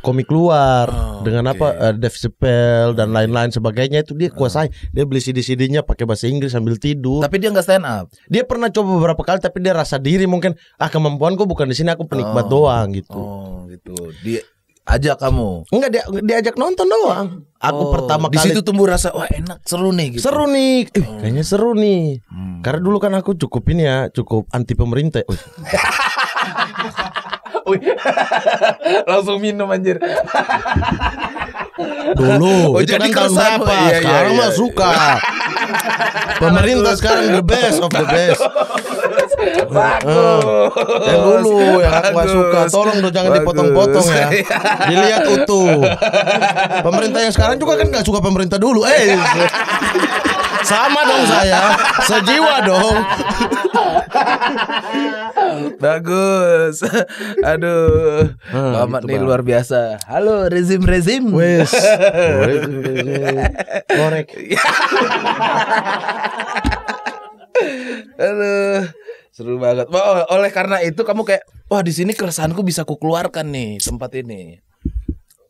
A: komik luar
B: Oh,
A: dengan
B: oke.
A: apa eh, Dave Chappelle dan lain-lain sebagainya itu dia kuasai dia beli CD-CD-nya pakai bahasa Inggris sambil tidur
B: Tapi dia nggak stand up.
A: dia pernah coba beberapa kali tapi dia rasa diri mungkin ah kemampuanku bukan di sini aku penikmat
B: Oh.
A: doang gitu
B: Oh gitu. Dia ajak kamu.
A: enggak dia diajak nonton doang aku
B: Oh,
A: pertama
B: di
A: kali
B: situ tumbuh rasa wah enak seru nih gitu.
A: seru nih Eh, kayaknya seru nih
B: Hmm.
A: karena dulu kan aku cukup ini ya cukup anti pemerintah.
B: Langsung minum anjir.
A: Dulu
B: Oh,
A: itu
B: jadi
A: kan tahun berapa
B: Iya, iya,
A: sekarang
B: iya.
A: mah suka pemerintah sekarang the best of the best
B: Bagus.
A: yang dulu yang aku gak suka tolong dong jangan dipotong-potong ya dilihat utuh pemerintah yang sekarang juga kan gak suka pemerintah dulu eh sama dong saya sejiwa dong
B: Bagus. Aduh.
A: Hmm,
B: Muhammad
A: gitu,
B: nih
A: Bang.
B: luar biasa. Halo rezim rezim.
A: Wes korek
B: Aduh. Seru banget. Wah, oleh karena itu kamu kayak wah di sini keresahanku bisa kukeluarkan nih tempat ini.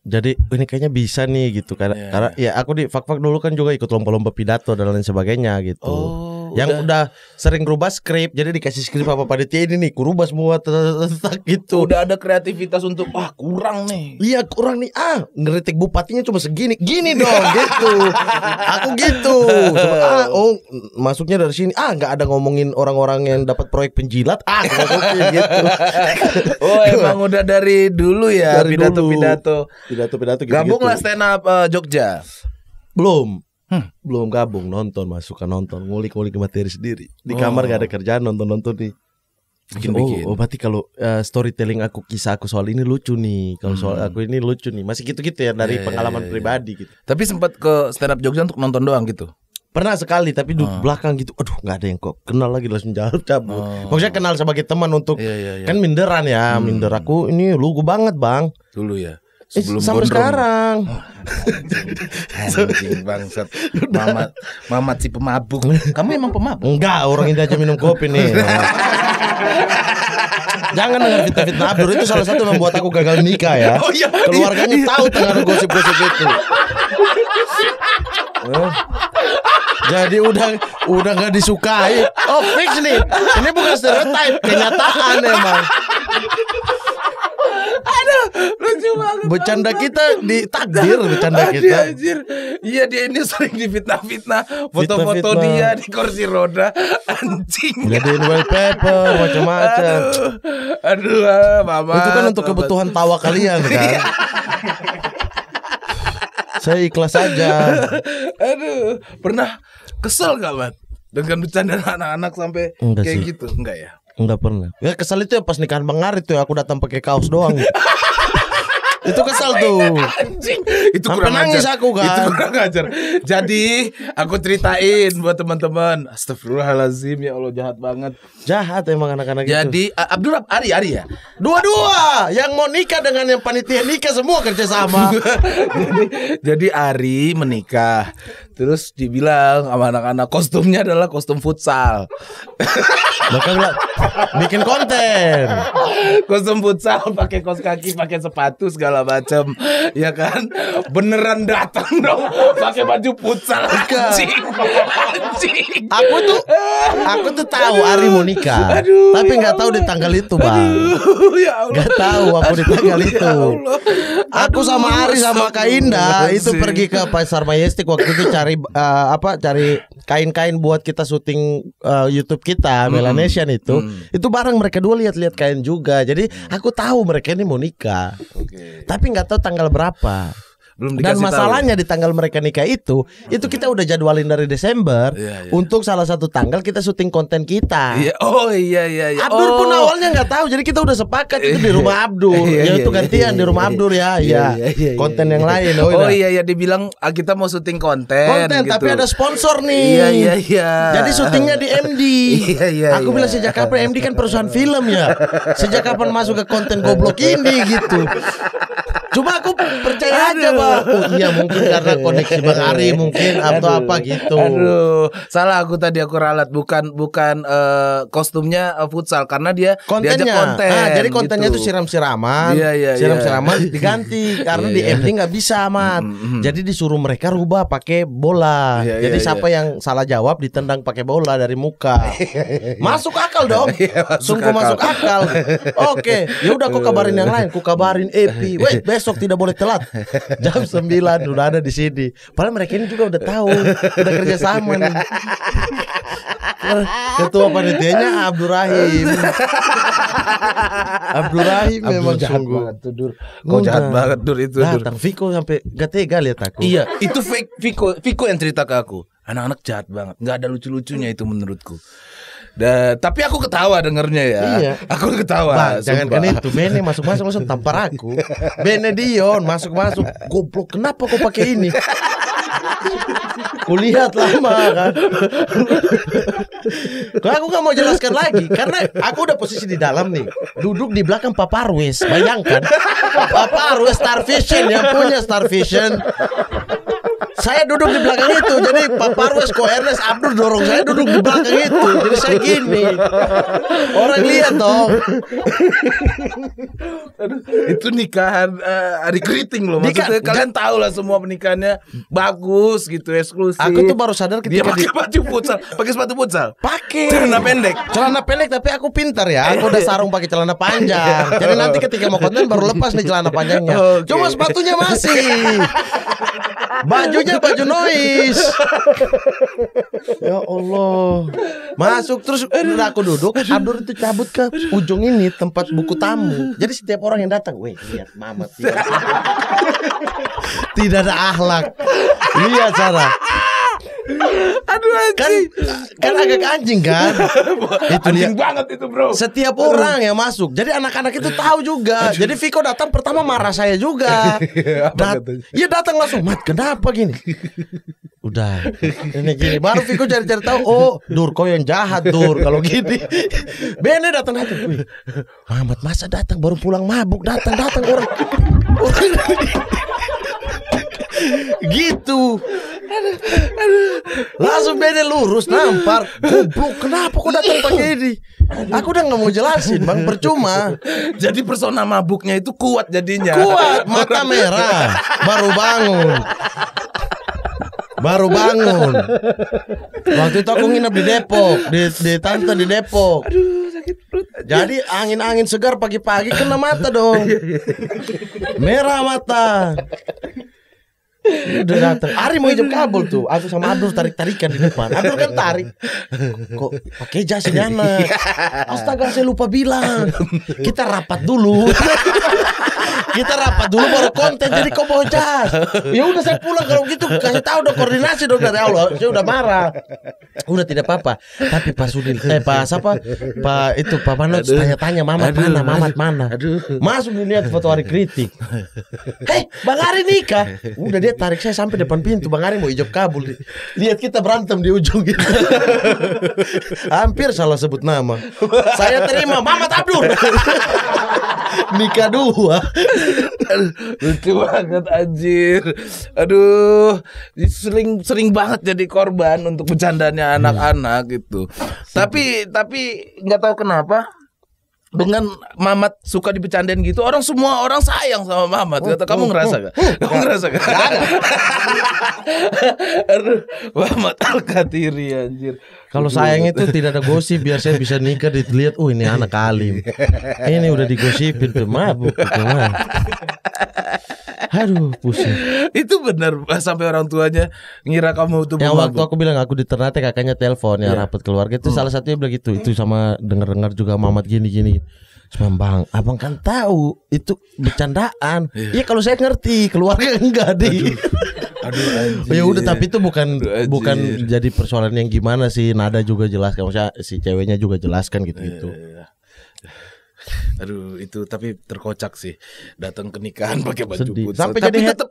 A: jadi ini kayaknya bisa nih gitu karena
B: Iya.
A: karena ya aku di fak-fak dulu kan juga ikut lomba-lomba pidato dan lain sebagainya gitu
B: Oh,
A: yang udah. sering rubah skrip jadi dikasih skrip apa panitia ini nih kurubah semua. Tetak gitu.
B: Udah ada kreativitas untuk wah kurang nih.
A: Iya kurang nih. Ah ngeritik bupatinya cuma segini. Gini dong gitu. Aku gitu. Coba, ah oh masuknya dari sini. Ah nggak ada ngomongin orang-orang yang dapat proyek penjilat. Ah masukin gitu.
B: Oh emang udah dari dulu ya
A: Dari
B: pidato-pidato.
A: pidato-pidato gitu,
B: Gabunglah stand up eh, Jogja.
A: belum
B: Hmm.
A: belum gabung nonton masuk kan nonton ngulik-ngulik materi sendiri di
B: Oh.
A: kamar gak ada kerjaan nonton-nonton nih
B: Bikin-bikin.
A: Oh, oh berarti kalau eh, storytelling aku kisah aku soal ini lucu nih. Kalau soal
B: Hmm.
A: aku ini lucu nih. Masih gitu-gitu ya
B: Iya,
A: dari
B: iya,
A: pengalaman
B: iya, iya.
A: pribadi gitu.
B: Tapi sempat ke stand up Jogja untuk nonton doang gitu.
A: Pernah sekali tapi duduk
B: Ah.
A: belakang gitu. Aduh, nggak ada yang kok kenal lagi langsung jauh cabut.
B: Oh.
A: Maksudnya kenal sebagai teman untuk
B: Iya iya iya.
A: kan minderan ya.
B: Hmm.
A: Minder aku ini lugu banget, Bang.
B: Dulu ya.
A: Eh,
B: Sebelum
A: sampai
B: gondrong.
A: sekarang.
B: Anjing bangsat. Mamat Mamat si pemabuk. Kamu emang pemabuk?
A: Enggak, orang ini aja minum kopi nih. Jangan dengar fitnah-fitnah Abdur itu salah satu membuat aku gagal nikah ya.
B: Oh, iya,
A: Keluarganya tahu tengah gosip-gosip itu. Eh. Jadi udah udah nggak disukai. Oh fix nih. Ini bukan stereotype, kenyataan emang.
B: Lucu banget.
A: Bercanda kita ditakdir bercanda
B: Aduh,
A: kita.
B: anjir. Iya dia ini sering difitnah-fitnah Foto-foto dia di kursi roda Anjing
A: Jadiin wallpaper macam-macam.
B: Aduh Aduh mama
A: Itu kan untuk kebutuhan tawa kalian kan. Saya ikhlas saja.
B: Aduh Pernah kesel gak Mat? Dengan bercanda anak-anak sampai
A: Enggak
B: kayak
A: sih.
B: gitu Enggak ya
A: Enggak pernah. Ya kesal itu ya pas nikahan Bang Arit tuh ya, aku datang pakai kaos doang. itu kesal tuh.
B: Anjing Itu
A: Sampai
B: kurang
A: nangis
B: ajar
A: aku, kan.
B: Itu kurang ajar Jadi Aku ceritain buat teman-teman Astagfirullahaladzim Ya Allah jahat banget
A: Jahat emang anak-anak itu.
B: Jadi Abdul Rab- Ari Ari ya
A: Dua-dua yang mau nikah dengan yang panitia nikah semua kerja sama.
B: jadi, jadi Ari menikah Terus dibilang sama anak-anak Kostumnya adalah kostum futsal
A: Mereka bilang bikin konten.
B: Kostum futsal pakai kos kaki pakai sepatu segala macam Ya kan Beneran datang dong pakai baju futsal Anjing Anjing
A: Aku tuh aku tuh tahu Ari mau nikah.
B: Aduh,
A: tapi
B: ya
A: nggak tahu di tanggal itu, Bang.
B: Aduh, ya Allah.
A: Gak tahu aku di tanggal
B: Aduh,
A: itu.
B: ya Allah.
A: Aku sama
B: Aduh,
A: Ari sama Kak Indah itu pergi ke Pasar Majestic waktu itu cari eh, apa cari kain-kain buat kita syuting eh, YouTube kita Melanesian itu. Itu bareng mereka dua lihat-lihat kain juga. Jadi aku tahu mereka ini mau nikah.
B: Oke.
A: Tapi nggak tahu tanggal berapa.
B: Belum
A: Dan
B: dikasih tahu.
A: masalahnya di tanggal mereka nikah itu, itu kita udah jadwalin dari Desember
B: Iya, iya.
A: untuk salah satu tanggal kita syuting konten kita.
B: Iya, oh iya iya iya.
A: Abdur pun
B: Oh.
A: awalnya nggak tahu, jadi kita udah sepakat itu di rumah Abdur.
B: Iya,
A: ya
B: iya,
A: itu
B: iya,
A: gantian
B: iya,
A: di rumah
B: iya.
A: Abdur ya,
B: Iya,
A: ya.
B: iya, iya, iya,
A: konten
B: iya.
A: yang lain.
B: Oh,
A: udah.
B: iya iya dibilang ah, kita mau syuting konten.
A: konten,
B: gitu.
A: tapi ada sponsor nih.
B: Iya iya iya.
A: Jadi syutingnya di MD.
B: Iya, iya,
A: Aku
B: iya.
A: bilang sejak kapan MD kan perusahaan film ya. Sejak kapan masuk ke konten goblok ini gitu. Cuma aku percaya aja bang. Oh iya mungkin karena koneksi Bang Ari mungkin atau
B: Aduh.
A: apa gitu.
B: Aduh, salah aku tadi aku ralat. Bukan bukan eh, kostumnya eh, futsal. Karena dia diajak
A: kontennya
B: konten.
A: Ah, jadi kontennya
B: gitu.
A: itu siram-siraman.
B: Iya, iya,
A: siram-siraman
B: iya.
A: diganti. Karena di
B: Iya, iya.
A: MD nggak bisa amat jadi disuruh mereka rubah pakai bola.
B: Iya,
A: jadi
B: iya,
A: siapa yang salah jawab ditendang pakai bola dari muka. Masuk akal dong.
B: Iya,
A: sungguh masuk akal. Oke ya udah aku kabarin yang lain. Ku kabarin Epi. Wait besok tidak boleh telat jam 9 udah ada di sini padahal mereka ini juga udah tahu udah kerja sama nih Ketua panitianya Abdur Rahim. Abdur Rahim
B: Abdul
A: memang
B: jahat
A: sungguh.
B: banget tuh Dur. Kau jahat banget Dur itu Dur.
A: Datang Viko sampai gak tega lihat aku.
B: Iya, itu fake Viko Viko yang cerita ke aku. Anak-anak jahat banget, nggak ada lucu-lucunya itu menurutku. Da, tapi aku ketawa dengernya ya.
A: Iya.
B: Aku ketawa.
A: Bang, jangan kan itu Bene masuk masuk masuk tampar aku. Bene Dion masuk masuk. Goblok kenapa kau pakai ini? Kulihat lama kan. Kalau aku nggak mau jelaskan lagi karena aku udah posisi di dalam nih, duduk di belakang Pak Parwes. Bayangkan Pak Parwes Star Vision yang punya Star Vision. Saya duduk di belakang itu, jadi Pak Parwes ko Ernest Abdul dorong saya duduk di belakang itu, jadi saya gini. Orang lihat dong.
B: Itu nikahan eh, hari keriting loh. Maksudnya kalian tahu lah semua pernikahannya bagus gitu, eksklusif.
A: Aku tuh baru sadar
B: dia
A: ketika
B: pakai
A: di
B: baju futsal, pakai sepatu futsal.
A: pakai
B: Celana pendek.
A: celana pendek tapi aku pintar ya aku udah sarung pakai celana panjang jadi nanti ketika mau konten baru lepas nih celana panjangnya
B: Oke.
A: cuma sepatunya masih bajunya baju noise ya Allah. Masuk terus udah aku duduk. Abdur itu cabut ke ujung ini tempat buku tamu. Jadi setiap orang yang datang weh lihat Mamat tidak, tidak ada akhlak lihat cara
B: Aduh
A: kan
B: anjing.
A: kan agak anjing kan itu dia
B: anjing banget itu, Bro.
A: setiap orang yang masuk. Jadi anak-anak itu tahu juga. Jadi Viko datang pertama marah saya juga.
B: Apa
A: Dat? Iya datang langsung, "Mat, kenapa gini?" Udah. Ini gini, baru Viko cari-cari tahu, "Oh, Dur kau yang jahat, Dur." Kalau gini. Bene datang datang. Wih, Mamat masa datang baru pulang mabuk, datang datang orang. Gitu. Langsung beda lurus nampar. Goblok, kenapa kok datang pakai ini? Aku udah nggak mau jelasin, Bang, percuma.
B: Jadi persona mabuknya itu kuat jadinya.
A: Kuat, mata merah, baru bangun. Baru bangun. Waktu itu aku nginep di Depok, di, di tante di Depok.
B: Aduh, sakit perut.
A: Jadi angin-angin segar pagi-pagi kena mata dong. Merah mata. Udah datang. Ari mau hijab kabel tuh. Aku sama Abdul tarik-tarikan di depan. Abdul kan tarik. Kok pakai jas ini anak? Astaga saya lupa bilang. Kita rapat dulu. Kita rapat dulu baru konten jadi kau bawa jas. Ya udah saya pulang kalau gitu kasih tahu dong koordinasi dong dari Allah. Saya udah marah. Udah tidak apa-apa. Tapi Pak Sudin eh Pak siapa? Pak itu Pak Manot tanya-tanya Mamat
B: Aduh,
A: mana? Mamat
B: aduh.
A: mana?
B: Aduh.
A: Masuk dunia foto hari kritik. Hei, Bang Ari nikah. Udah dia tarik saya sampai depan pintu. Bang Ari mau hijab kabul. Lihat kita berantem di ujung gitu. Hampir salah sebut nama. Saya terima Mamat Abdul. nikah dua.
B: Lucu banget anjir. Aduh, sering sering banget jadi korban untuk bercandanya anak-anak gitu. Tapi tapi nggak tahu kenapa dengan Mamat suka dibecandain gitu orang semua orang sayang sama Mamat kata kamu ngerasa gak? kamu ngerasa gak? Aduh, Mamat Al-Katiri anjir
A: Kalau sayang itu tidak ada gosip biar saya bisa nikah dilihat, oh ini anak alim. Ini udah digosipin tuh mabuk mah. Aduh, pusing.
B: itu benar sampai orang tuanya ngira kamu tuh
A: Yang waktu aku bilang aku di Ternate kakaknya telepon ya rapat keluarga itu salah satunya bilang gitu. Itu sama dengar-dengar juga Mamat gini gini. Cuma bang, abang kan tahu itu bercandaan. Iya kalau saya ngerti, keluarga enggak di.
B: Aduh, anjir.
A: ya udah tapi itu bukan
B: Aduh, anjir.
A: bukan jadi persoalan yang gimana sih. Nada juga jelaskan, maksudnya si ceweknya juga jelaskan gitu gitu.
B: Iya. Aduh itu tapi terkocak sih datang ke nikahan pakai baju
A: Sedih.
B: futsal.
A: Sampai
B: tapi
A: jadi
B: tetap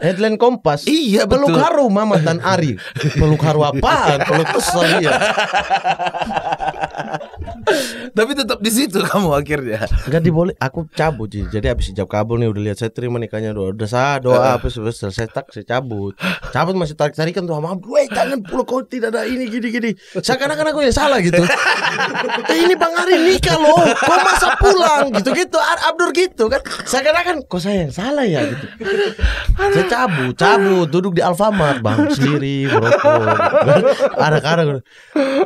A: Headline Kompas.
B: Iya,
A: Peluk
B: betul.
A: haru Mamat dan Ari. Peluk haru apaan? Peluk kesel dia.
B: tapi tetap di situ kamu akhirnya.
A: Enggak diboleh aku cabut Ji. Jadi habis hijab kabul nih udah lihat saya terima nikahnya doa. Udah sah doa apa selesai selesai tak saya cabut. Cabut masih tarik tarikan tuh sama. Weh jangan pulang kau tidak ada ini gini gini. Seakan-akan aku yang salah gitu. eh ini Bang Ari nikah loh. Kok masa pulang gitu gitu. Abdur gitu kan. Seakan-akan kok saya yang salah ya gitu. Saya cabut, cabut, duduk di Alfamart, bang sendiri, merokok. Anak-anak,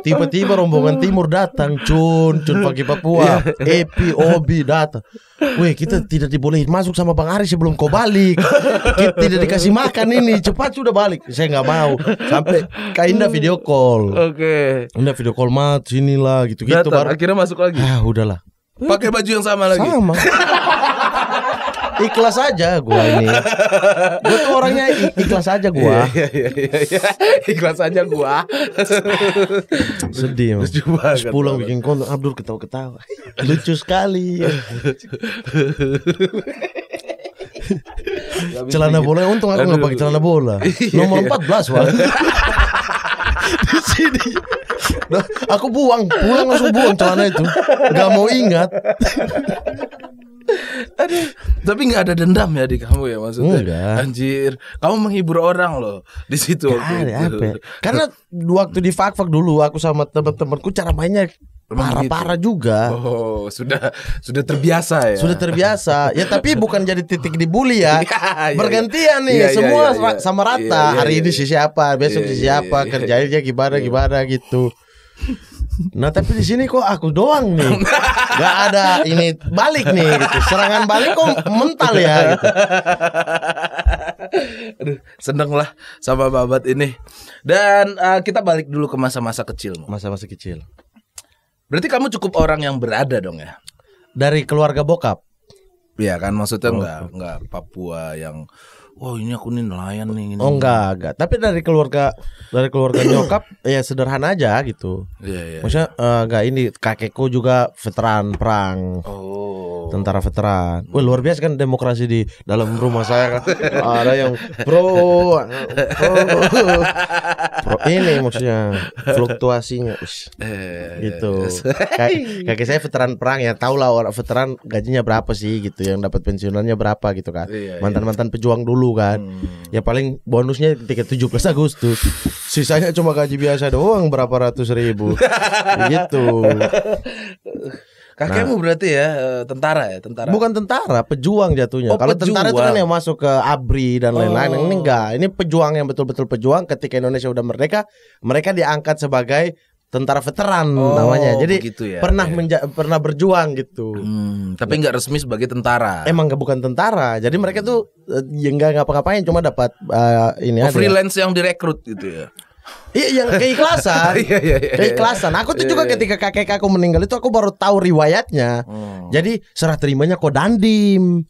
A: tiba-tiba rombongan timur datang, cun, cun pagi Papua, Epi, Obi datang. Weh, kita tidak dibolehin masuk sama Bang Ari sebelum kau balik. Kita tidak dikasih makan ini, cepat sudah balik. Saya nggak mau. Sampai Kak Indah video call.
B: Oke.
A: Indah video call mat, sinilah gitu-gitu baru.
B: akhirnya masuk lagi.
A: Ah, udahlah.
B: Pakai baju yang sama lagi.
A: Sama. Ikhlas aja gua ini. Gua tuh orangnya ikhlas aja gua.
B: Iya iya iya. Ikhlas aja gua.
A: Sedih Terus pulang bikin konten Abdul ketawa-ketawa. Lucu sekali. celana bola untung aku nggak pakai celana bola. Nomor 14 wah. Di sini. Aku buang, pulang langsung buang celana itu. Gak mau ingat.
B: Aduh, tapi nggak ada dendam ya di kamu ya maksudnya.
A: Enggak.
B: Anjir, kamu menghibur orang loh di situ
A: Ada
B: itu.
A: apa? ya? Karena waktu di fak dulu aku sama teman-temanku cara mainnya
B: Emang
A: parah-parah juga.
B: Oh, sudah sudah terbiasa ya.
A: Sudah terbiasa. Ya tapi bukan jadi titik dibully ya.
B: Iya, iya,
A: Bergantian nih,
B: iya, iya,
A: semua
B: iya, iya.
A: sama rata.
B: Iya, iya,
A: Hari
B: iya,
A: ini
B: iya.
A: si siapa, besok
B: Iya,
A: si
B: iya,
A: siapa,
B: iya,
A: kerjainnya gimana gimana gitu. Nah tapi di sini kok aku doang nih, gak ada ini balik nih, gitu. serangan balik kok mental ya. Gitu.
B: Aduh, seneng lah sama babat ini. Dan eh, kita balik dulu ke masa-masa kecilmu.
A: Masa-masa kecil.
B: Berarti kamu cukup orang yang berada dong ya?
A: Dari keluarga bokap.
B: Iya kan maksudnya nggak nggak Papua yang wah ini aku nih nelayan nih ini.
A: Oh enggak, enggak. Tapi dari keluarga dari keluarga nyokap ya sederhana aja gitu.
B: Iya iya.
A: Maksudnya eh, enggak ini kakekku juga veteran perang.
B: Oh.
A: Tentara veteran. Wah luar biasa kan demokrasi di dalam rumah saya kan. Ada yang pro, pro, ini maksudnya fluktuasinya, Ush,
B: Eh,
A: gitu. Kakek saya veteran perang ya, tau lah orang veteran gajinya berapa sih gitu, yang dapat pensiunannya berapa gitu kan.
B: Iya, iya.
A: Mantan-mantan pejuang dulu kan.
B: Hmm.
A: Ya paling bonusnya ketika 17 Agustus. Sisanya cuma gaji biasa doang berapa ratus ribu. gitu.
B: Kakekmu berarti ya eh, tentara ya, tentara.
A: Bukan tentara, pejuang jatuhnya.
B: Oh,
A: Kalau tentara itu kan yang masuk ke ABRI dan lain-lain.
B: Oh.
A: Ini enggak. Ini pejuang yang betul-betul pejuang ketika Indonesia udah merdeka, mereka diangkat sebagai tentara veteran
B: Oh,
A: namanya. Jadi
B: ya.
A: pernah
B: Oke.
A: menja- pernah berjuang gitu.
B: Hmm, tapi nggak resmi sebagai tentara.
A: Emang nggak bukan tentara. Jadi mereka tuh eh, ya nggak ngapa-ngapain cuma dapat eh, ini
B: Oh, freelance yang direkrut gitu ya.
A: Iya yang keikhlasan.
B: Iya, iya, iya.
A: keikhlasan. Aku tuh juga ketika kakek aku meninggal itu aku baru tahu riwayatnya.
B: Hmm.
A: Jadi serah terimanya kok dandim.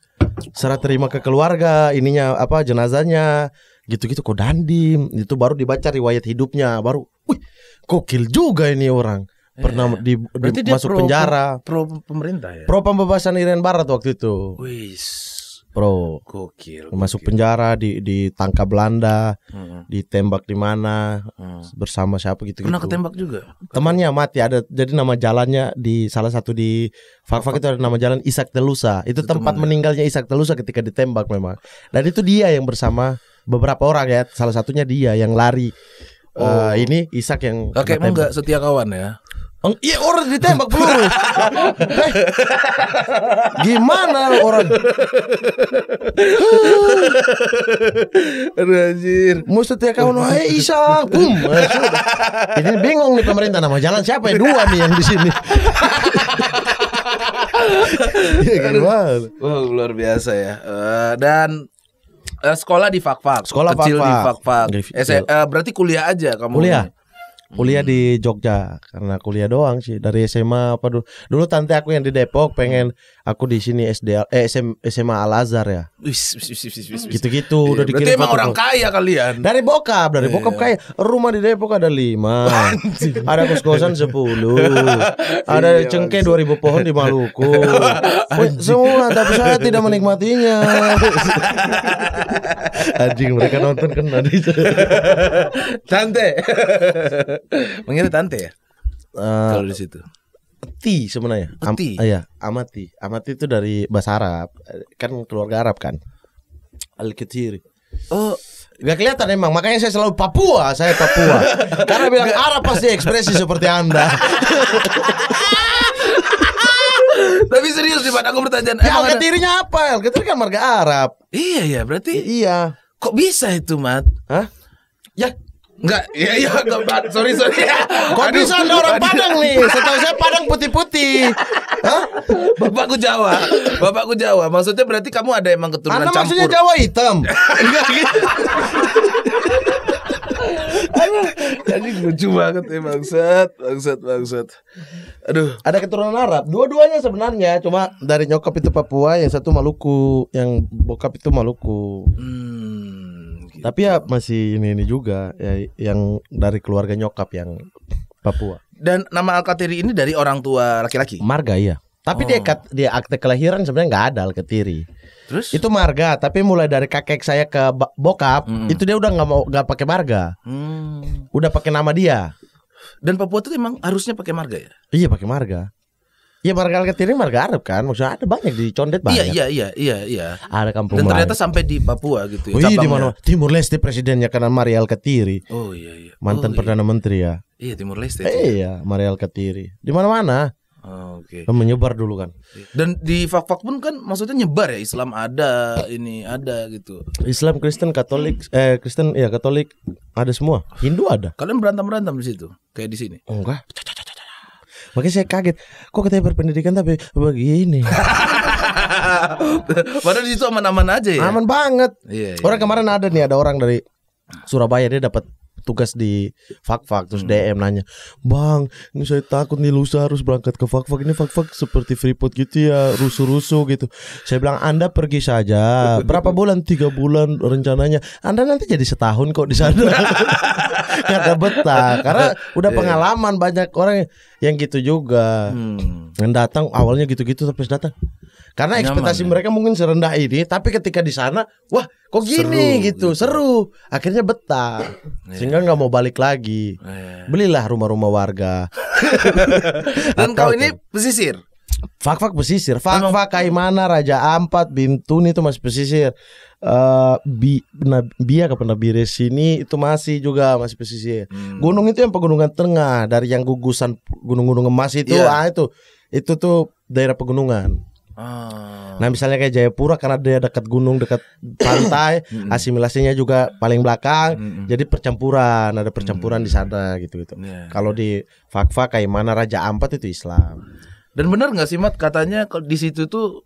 A: Serah terima ke keluarga ininya apa jenazahnya gitu-gitu kok dandim. Itu baru dibaca riwayat hidupnya baru. Wih, gokil juga ini orang. Pernah di, di-.
B: Berarti
A: masuk
B: pro,
A: penjara.
B: pro, pro pemerintah ya.
A: Pro pembebasan Irian Barat waktu itu.
B: Wis,
A: Pro.
B: gokil.
A: Masuk
B: gokil.
A: penjara di ditangkap Belanda,
B: Hmm,
A: ditembak di mana
B: hmm.
A: bersama siapa gitu.
B: Pernah ketembak juga.
A: temannya mati ada jadi nama jalannya di salah satu di Fakfak itu ada nama jalan Isak Telusa itu tempat meninggalnya Isak Telusa ketika ditembak memang dan itu dia yang bersama beberapa orang ya salah satunya dia yang lari
B: Oh.
A: Eh, ini Isak yang kena
B: Kakekmu
A: tembak.
B: nggak setia kawan ya?
A: Iya orang ditembak peluru. Eh, Gimana orang
B: Aduh anjir.
A: mau setia kawan Hei Isak Bum Eh, sudah. Ini bingung nih pemerintah nama jalan siapa ya dua nih yang di sini Ya, gimana?
B: Wah luar biasa ya. Eh, dan eh, sekolah di Fakfak.
A: Sekolah
B: kecil di
A: Fakfak. Di-
B: Eh, se- eh, berarti kuliah aja kamu.
A: Kuliah. Kuliah di Jogja karena kuliah doang sih dari SMA apa dulu. Dulu tante aku yang di Depok pengen aku di sini SD eh SM, SMA Al Azhar ya. Gitu-gitu
B: Iya,
A: udah
B: berarti
A: dikirim
B: emang
A: foto.
B: orang kaya kalian.
A: Dari bokap, dari bokap kayak rumah di Depok ada lima, ada kos-kosan sepuluh, ada
B: Iya,
A: cengkeh dua ribu pohon di Maluku, semua tapi saya tidak menikmatinya. Anjing mereka nonton kan nanti.
B: Tante. Manggilnya tante ya?
A: Eh,
B: Kalau di situ.
A: Ti sebenarnya. Am-
B: Ti?
A: iya, amati. Amati itu dari bahasa Arab. Kan keluarga Arab kan. Al-Ketiri.
B: Oh,
A: Gak kelihatan emang, makanya saya selalu Papua, saya Papua. Karena bilang Arab pasti ekspresi seperti Anda.
B: tapi serius nih aku pertanyaan.
A: ya Al-Ketirinya apa? Al-Ketiri kan marga Arab.
B: Iya ya, berarti
A: iya.
B: kok bisa itu, Mat?
A: Hah? Ya,
B: Enggak, iya iya, enggak, sorry sorry.
A: kok bisa Anda orang Padang nih? Setahu saya Padang putih-putih. Hah?
B: Bapakku Jawa, bapakku Jawa. Maksudnya berarti kamu ada emang keturunan
A: Anda
B: campur.
A: maksudnya Jawa hitam?
B: Enggak gitu. Anjing lucu banget ya bangsat, bangsat, bangsat. Aduh,
A: Ada keturunan Arab. Dua-duanya sebenarnya, cuma dari nyokap itu Papua, yang satu Maluku, yang bokap itu Maluku.
B: hmm, gitu.
A: Tapi ya masih ini ini juga ya, yang dari keluarga nyokap yang Papua.
B: Dan nama Alkatiri ini dari orang tua laki-laki.
A: Marga iya. Tapi dia kat, dia akte kelahiran sebenarnya nggak ada Alketiri.
B: Terus?
A: Itu marga, tapi mulai dari kakek saya ke bokap,
B: Hmm.
A: itu dia udah nggak mau nggak pakai marga,
B: Hmm.
A: udah pakai nama dia.
B: Dan Papua itu emang harusnya pakai marga ya?
A: Iya pakai marga. Iya marga Alketiri marga Arab kan, maksudnya ada banyak di Condet banyak.
B: Iya, iya, iya, iya, iya.
A: Ada kampung
B: Dan ternyata sampai di Papua gitu ya.
A: Oh iya di mana? Timur Leste presidennya karena Maria Alketiri,
B: Oh iya, iya.
A: mantan
B: oh,
A: perdana menteri ya.
B: Iya, iya Timur Leste.
A: Eh, iya, Maria Alketiri. Di mana-mana
B: Oh, Oke.
A: kan menyebar dulu kan.
B: Dan di Fakfak pun kan maksudnya nyebar ya Islam ada, ini ada gitu.
A: Islam, Kristen, Katolik, eh Kristen ya Katolik ada semua. Hindu ada.
B: Kalian berantem berantem di situ, kayak di sini.
A: Enggak. Makanya saya kaget. Kok katanya berpendidikan tapi begini.
B: Padahal di situ aman-aman aja ya.
A: Aman banget.
B: Iya, iya.
A: Orang kemarin ada nih ada orang dari Surabaya dia dapat tugas di Fakfak terus DM nanya, "Bang, ini saya takut nih lusa harus berangkat ke Fakfak. Ini Fakfak seperti Freeport gitu ya, rusuh-rusuh gitu." Saya bilang, "Anda pergi saja. Berapa bulan? Tiga bulan rencananya. Anda nanti jadi setahun kok di sana." Kata betah karena udah pengalaman banyak orang yang gitu juga.
B: Hmm.
A: Yang datang awalnya gitu-gitu terus datang. Karena
B: Nyaman,
A: ekspektasi
B: ya?
A: mereka mungkin serendah ini, tapi ketika di sana, wah kok gini
B: Seru,
A: gitu,
B: gitu.
A: seru. Akhirnya betah, sehingga nggak mau balik lagi.
B: Iya.
A: Belilah rumah-rumah warga.
B: Dan kau ini pesisir.
A: Fak-fak pesisir, fak-fak Kaimana, Raja Ampat, Bintuni itu masih pesisir. Eh bi, Bia ke Nabire sini itu masih juga masih pesisir.
B: Hmm.
A: Gunung itu yang pegunungan tengah dari yang gugusan gunung-gunung emas itu,
B: Iya.
A: ah itu itu tuh daerah pegunungan.
B: Ah.
A: Nah misalnya kayak Jayapura karena dia dekat gunung dekat pantai, asimilasinya juga paling belakang, jadi percampuran ada percampuran di sana gitu gitu.
B: Iya.
A: Kalau di Fakfak kayak mana Raja Ampat itu Islam.
B: Dan benar nggak sih Mat katanya di situ tuh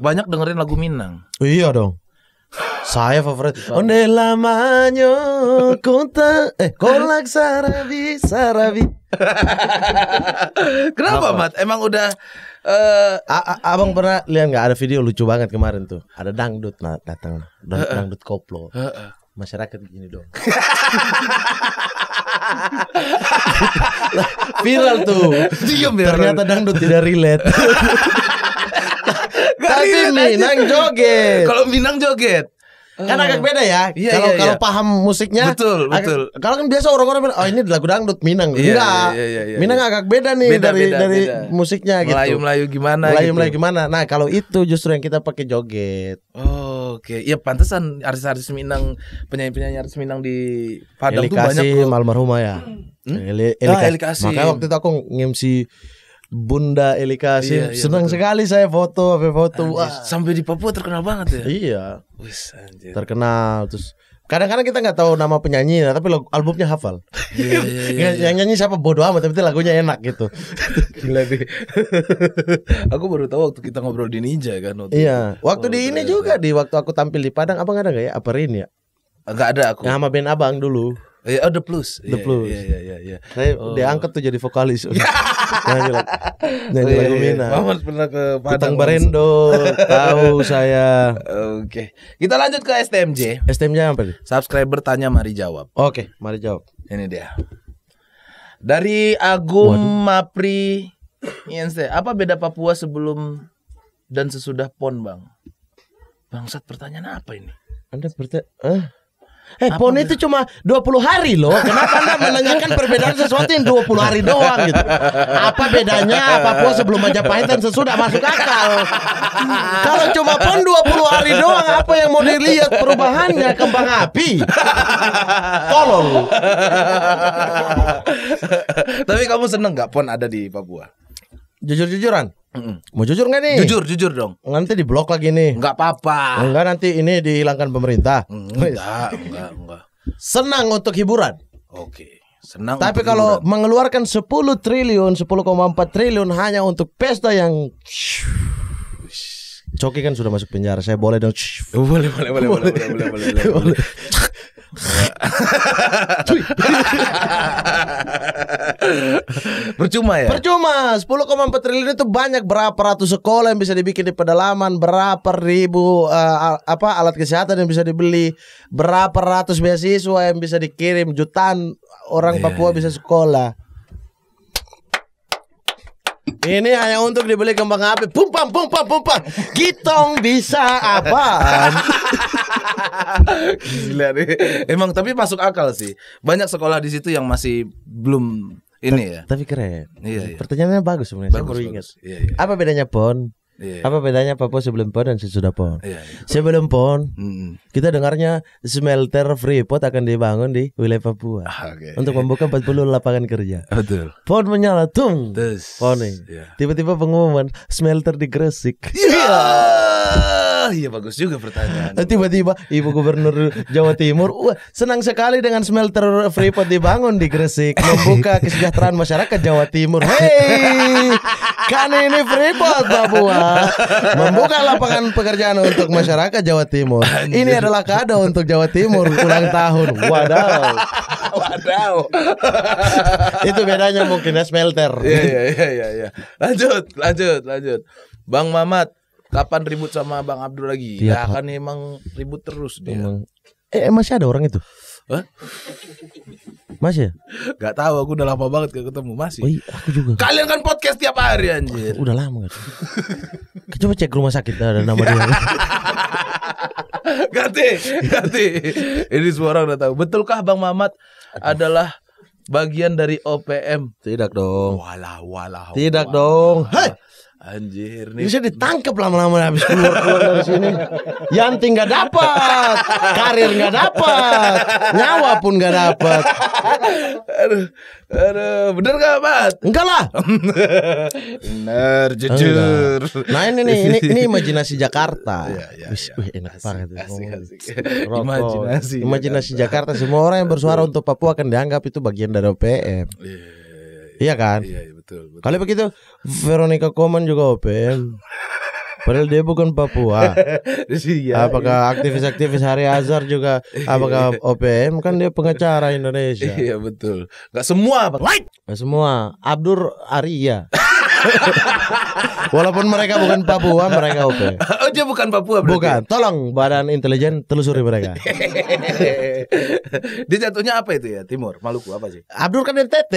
B: banyak dengerin lagu Minang.
A: Oh, iya dong. Saya favorit. Onde lamanya kota eh kolak sarabi sarabi.
B: Kenapa Mat? Emang udah eh
A: A- a- abang pernah lihat nggak ada video lucu banget kemarin tuh. Ada dangdut nah, datang, Dan- dangdut koplo. Masyarakat gini dong. Viral tuh.
B: Diam ya,
A: Ternyata dangdut tidak relate. Tapi Minang joget.
B: kalau Minang joget.
A: Kan agak beda ya.
B: Iya,
A: Kalau
B: iya,
A: kalau
B: iya.
A: paham musiknya.
B: Betul, betul.
A: Kalau kan biasa orang-orang bilang, oh ini lagu dangdut Minang.
B: Iya,
A: Enggak.
B: iya, iya, iya,
A: Minang
B: iya.
A: agak beda nih
B: Beda,
A: dari
B: beda,
A: dari
B: beda.
A: musiknya gitu.
B: Melayu-melayu gimana
A: Melayu-melayu
B: gitu.
A: gimana? Nah, kalau itu justru yang kita pakai joget.
B: Oh, Oke, ya pantesan artis-artis Minang, penyanyi-penyanyi artis Minang di Padang
A: Eli
B: tuh banyak kok.
A: almarhumah ya. Eli, Eli
B: Ah,
A: Kas-
B: Eli Kasim.
A: Makanya waktu itu aku nge-MC Bunda Eli Kasim.
B: Iya, iya,
A: Senang
B: betul.
A: sekali saya foto, apa foto. Wah.
B: Sampai di Papua terkenal banget ya.
A: Iya,
B: Wis anjir.
A: terkenal terus Kadang-kadang kita nggak tahu nama penyanyi, tapi lagu- albumnya hafal.
B: Iya, iya,
A: Nggak- Yang nyanyi siapa bodoh amat, tapi lagunya enak gitu.
B: Gila deh. aku baru tahu waktu kita ngobrol di Ninja kan waktu
A: Iya,
B: itu.
A: waktu
B: Oh,
A: di ini juga di waktu aku tampil di Padang, abang ada nggak ya? Apa Rin ya?
B: Enggak ada aku.
A: Nama band abang dulu.
B: Eh, oh, The Plus.
A: The
B: Iya,
A: Plus.
B: Iya, iya, iya, iya.
A: Saya
B: Oh.
A: diangkat tuh jadi vokalis. nyanyi lagu, nyanyi
B: iya,
A: lagu
B: iya.
A: Mina.
B: Mamat pernah ke
A: Kutang
B: Padang.
A: Barendo, tahu saya.
B: Oke. Kita lanjut ke STMJ.
A: STM-nya apa nih?
B: Subscriber tanya mari jawab.
A: Oke, mari jawab.
B: Ini dia. Dari Agung Mapri Yense, apa beda Papua sebelum dan sesudah PON, Bang? Bangsat pertanyaan apa ini?
A: Anda bertanya, eh? Eh, PON itu cuma 20 hari loh. Kenapa Anda menanyakan perbedaan sesuatu yang 20 hari doang gitu? Apa bedanya Papua sebelum Majapahit dan sesudah masuk akal? Kalau cuma PON 20 hari doang, apa yang mau dilihat perubahannya kembang api? Tolong.
B: Tapi kamu seneng nggak PON ada di Papua?
A: Jujur-jujuran. Mau jujur nggak nih?
B: Jujur, jujur dong.
A: Nanti diblok lagi nih.
B: Nggak apa-apa.
A: Enggak nanti ini dihilangkan pemerintah.
B: Mm, enggak, enggak, enggak.
A: Senang untuk hiburan.
B: Oke. Senang.
A: Tapi kalau
B: hiburan.
A: mengeluarkan 10 triliun, 10,4 triliun hanya untuk pesta yang Coki kan sudah masuk penjara. Saya boleh dong.
B: Oh, boleh, boleh, boleh, boleh, boleh, boleh, boleh. boleh. boleh. Percuma ya?
A: Percuma. 10,4 triliun itu banyak. Berapa ratus sekolah yang bisa dibikin di pedalaman, berapa ribu al- apa alat kesehatan yang bisa dibeli, berapa ratus beasiswa yang bisa dikirim, jutaan orang Papua bisa sekolah. Ini hanya untuk dibeli kembang api. Pum pam pum pam pum pam. Kitong bisa apaan?
B: Gila deh. Emang tapi masuk akal sih. Banyak sekolah di situ yang masih belum ini ya.
A: Tapi keren.
B: Iya, iya.
A: Pertanyaannya bagus sebenarnya. Saya
B: Bagus,
A: baru
B: bagus.
A: ingat.
B: Iya, iya.
A: Apa bedanya PON?
B: Iya.
A: Apa bedanya Papua sebelum PON dan sesudah PON?
B: Iya, iya.
A: Sebelum PON,
B: Mm-mm.
A: kita dengarnya smelter Freeport akan dibangun di wilayah Papua
B: Ah, Oke.
A: untuk membuka 40 lapangan kerja.
B: Betul.
A: PON menyala, tung. PON nih.
B: Iya.
A: Tiba-tiba pengumuman smelter di Gresik.
B: Iya. Iya bagus juga pertanyaan.
A: Tiba-tiba Ibu Gubernur Jawa Timur wah, senang sekali dengan smelter Freeport dibangun di Gresik membuka kesejahteraan masyarakat Jawa Timur. Hei, kan ini Freeport Papua membuka lapangan pekerjaan untuk masyarakat Jawa Timur. Ini adalah kado untuk Jawa Timur ulang tahun. Wadaw,
B: Wadaw.
A: itu bedanya mungkin ya smelter.
B: Iya iya iya iya iya. Lanjut, lanjut, lanjut. Bang Mamat, kapan ribut sama Bang Abdul lagi?
A: Tiap
B: ya kan emang ribut terus dia.
A: Emang, eh masih ada orang itu?
B: Hah?
A: Masih ya?
B: Gak tahu aku udah lama banget gak ketemu masih.
A: Oh iya, aku juga.
B: Kalian kan podcast tiap hari anjir.
A: Udah lama gak? Coba cek rumah sakit ada nama dia.
B: ganti, ganti. Ini semua orang udah tahu. Betulkah Bang Mamat adalah bagian dari OPM?
A: Tidak dong.
B: Walah, walah.
A: Tidak
B: walah.
A: dong. Hai,
B: Anjir nih.
A: bisa ditangkap lama-lama habis keluar keluar dari sini. Yanti nggak dapat, karir nggak dapat, nyawa pun nggak dapat.
B: aduh, aduh, bener gak Mat?
A: Enggak lah.
B: Bener, jujur.
A: Nah ini nih, ini ini imajinasi Jakarta.
B: Iya, iya,
A: Wis,
B: iya.
A: wih, enak
B: Asik,
A: banget.
B: asik, asik.
A: Rokok.
B: Imajinasi
A: Imajinasi Jakarta. Semua orang yang bersuara untuk Papua akan dianggap itu bagian dari OPM.
B: Iya,
A: Iya kan?
B: iya, iya, betul, betul.
A: Kali begitu Veronica Koman juga OPM. Padahal dia bukan Papua.
B: Iya,
A: apakah aktivis-aktivis Hari Azhar juga apakah OPM kan dia pengacara Indonesia.
B: Iya betul. Gak semua Bang.
A: Nah, semua Abdur Arya. Walaupun mereka bukan Papua, mereka OPM.
B: Oh dia bukan Papua berarti.
A: Bukan, tolong badan intelijen telusuri mereka.
B: dia jatuhnya apa itu ya? Timur, Maluku apa sih?
A: Abdur kan NTT.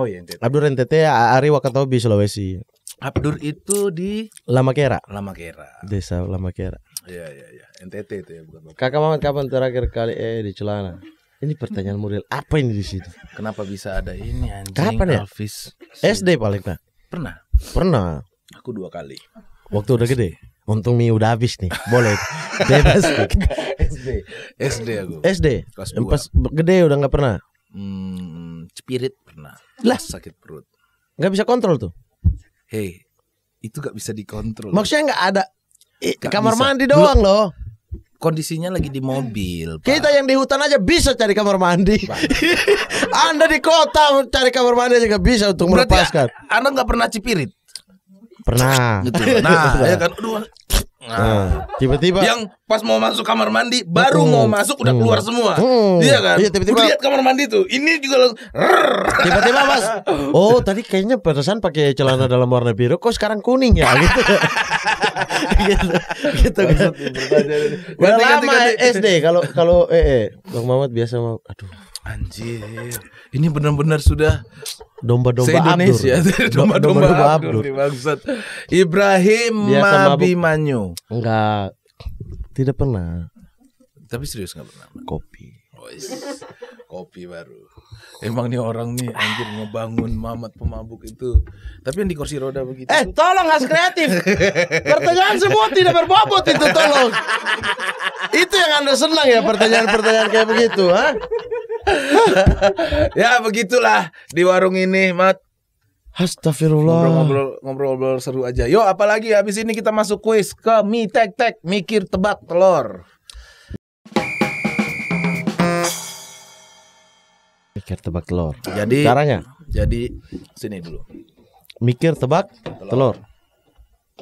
B: Oh iya NTT.
A: Abdur NTT Ari Wakatobi Sulawesi.
B: Abdur itu di
A: Lamakera,
B: Lamakera.
A: desa Lamakera.
B: Iya iya iya. NTT itu ya bukan Papua.
A: Kakak Mamat kapan terakhir kali eh di celana? Ini pertanyaan Muriel. Apa ini di sini?
B: Kenapa bisa ada ini anjing?
A: Kapan ya?
B: Alvis.
A: SD paling tak.
B: Pernah.
A: Pernah.
B: Aku dua kali.
A: Waktu udah gede. Untung mie udah habis nih. Boleh. Bebas.
B: SD. SD aku.
A: SD.
B: Kelas dua.
A: Pas gede udah nggak pernah.
B: Hmm, spirit pernah.
A: Lah.
B: sakit perut.
A: Nggak bisa kontrol tuh.
B: Hei, itu gak bisa dikontrol.
A: Maksudnya nggak ada i-
B: Nggak
A: kamar
B: bisa.
A: mandi doang loh.
B: Kondisinya lagi di mobil. Pak.
A: Kita yang di hutan aja bisa cari kamar mandi. Anda di kota cari kamar mandi aja nggak bisa untuk
B: Berarti
A: melepaskan.
B: Anda nggak pernah cipirit.
A: Pernah.
B: Gitu. Nah, ya kan. Aduh. Nah,
A: Nah, tiba-tiba
B: yang pas mau masuk kamar mandi baru
A: Hmm.
B: mau masuk udah keluar semua.
A: Hmm.
B: Iya kan?
A: Iya, tiba-tiba-
B: lihat kamar mandi tuh. Ini juga langsung
A: tiba-tiba mas oh tadi kayaknya pantesan pakai celana dalam warna biru kok sekarang kuning ya gitu gitu gitu kan udah
B: ganti,
A: lama. SD kalau kalau eh, eh bang Mamat biasa mau aduh
B: Anjir. Ini benar-benar sudah
A: domba-domba
B: se-Indonesia.
A: Abdur.
B: Domba-domba
A: Domba-domba
B: Abdur. bangsat. Ibrahim. Mabimanyu.
A: enggak tidak pernah
B: Tapi serius nggak pernah.
A: kopi
B: Kopi baru. Emang nih orang nih anjir ngebangun Mamat pemabuk itu. Tapi yang di kursi roda begitu.
A: eh tolong has kreatif pertanyaan semua tidak berbobot itu tolong itu yang anda senang ya pertanyaan-pertanyaan kayak begitu ha
B: ya begitulah di warung ini, Mat.
A: Astagfirullah
B: Ngobrol-ngobrol ngobrol-ngobrol seru aja. Yo, apalagi habis ini kita masuk kuis ke Mi Tek Tek mikir tebak telur.
A: Mikir tebak telur
B: Jadi
A: caranya
B: jadi sini dulu.
A: mikir tebak telur.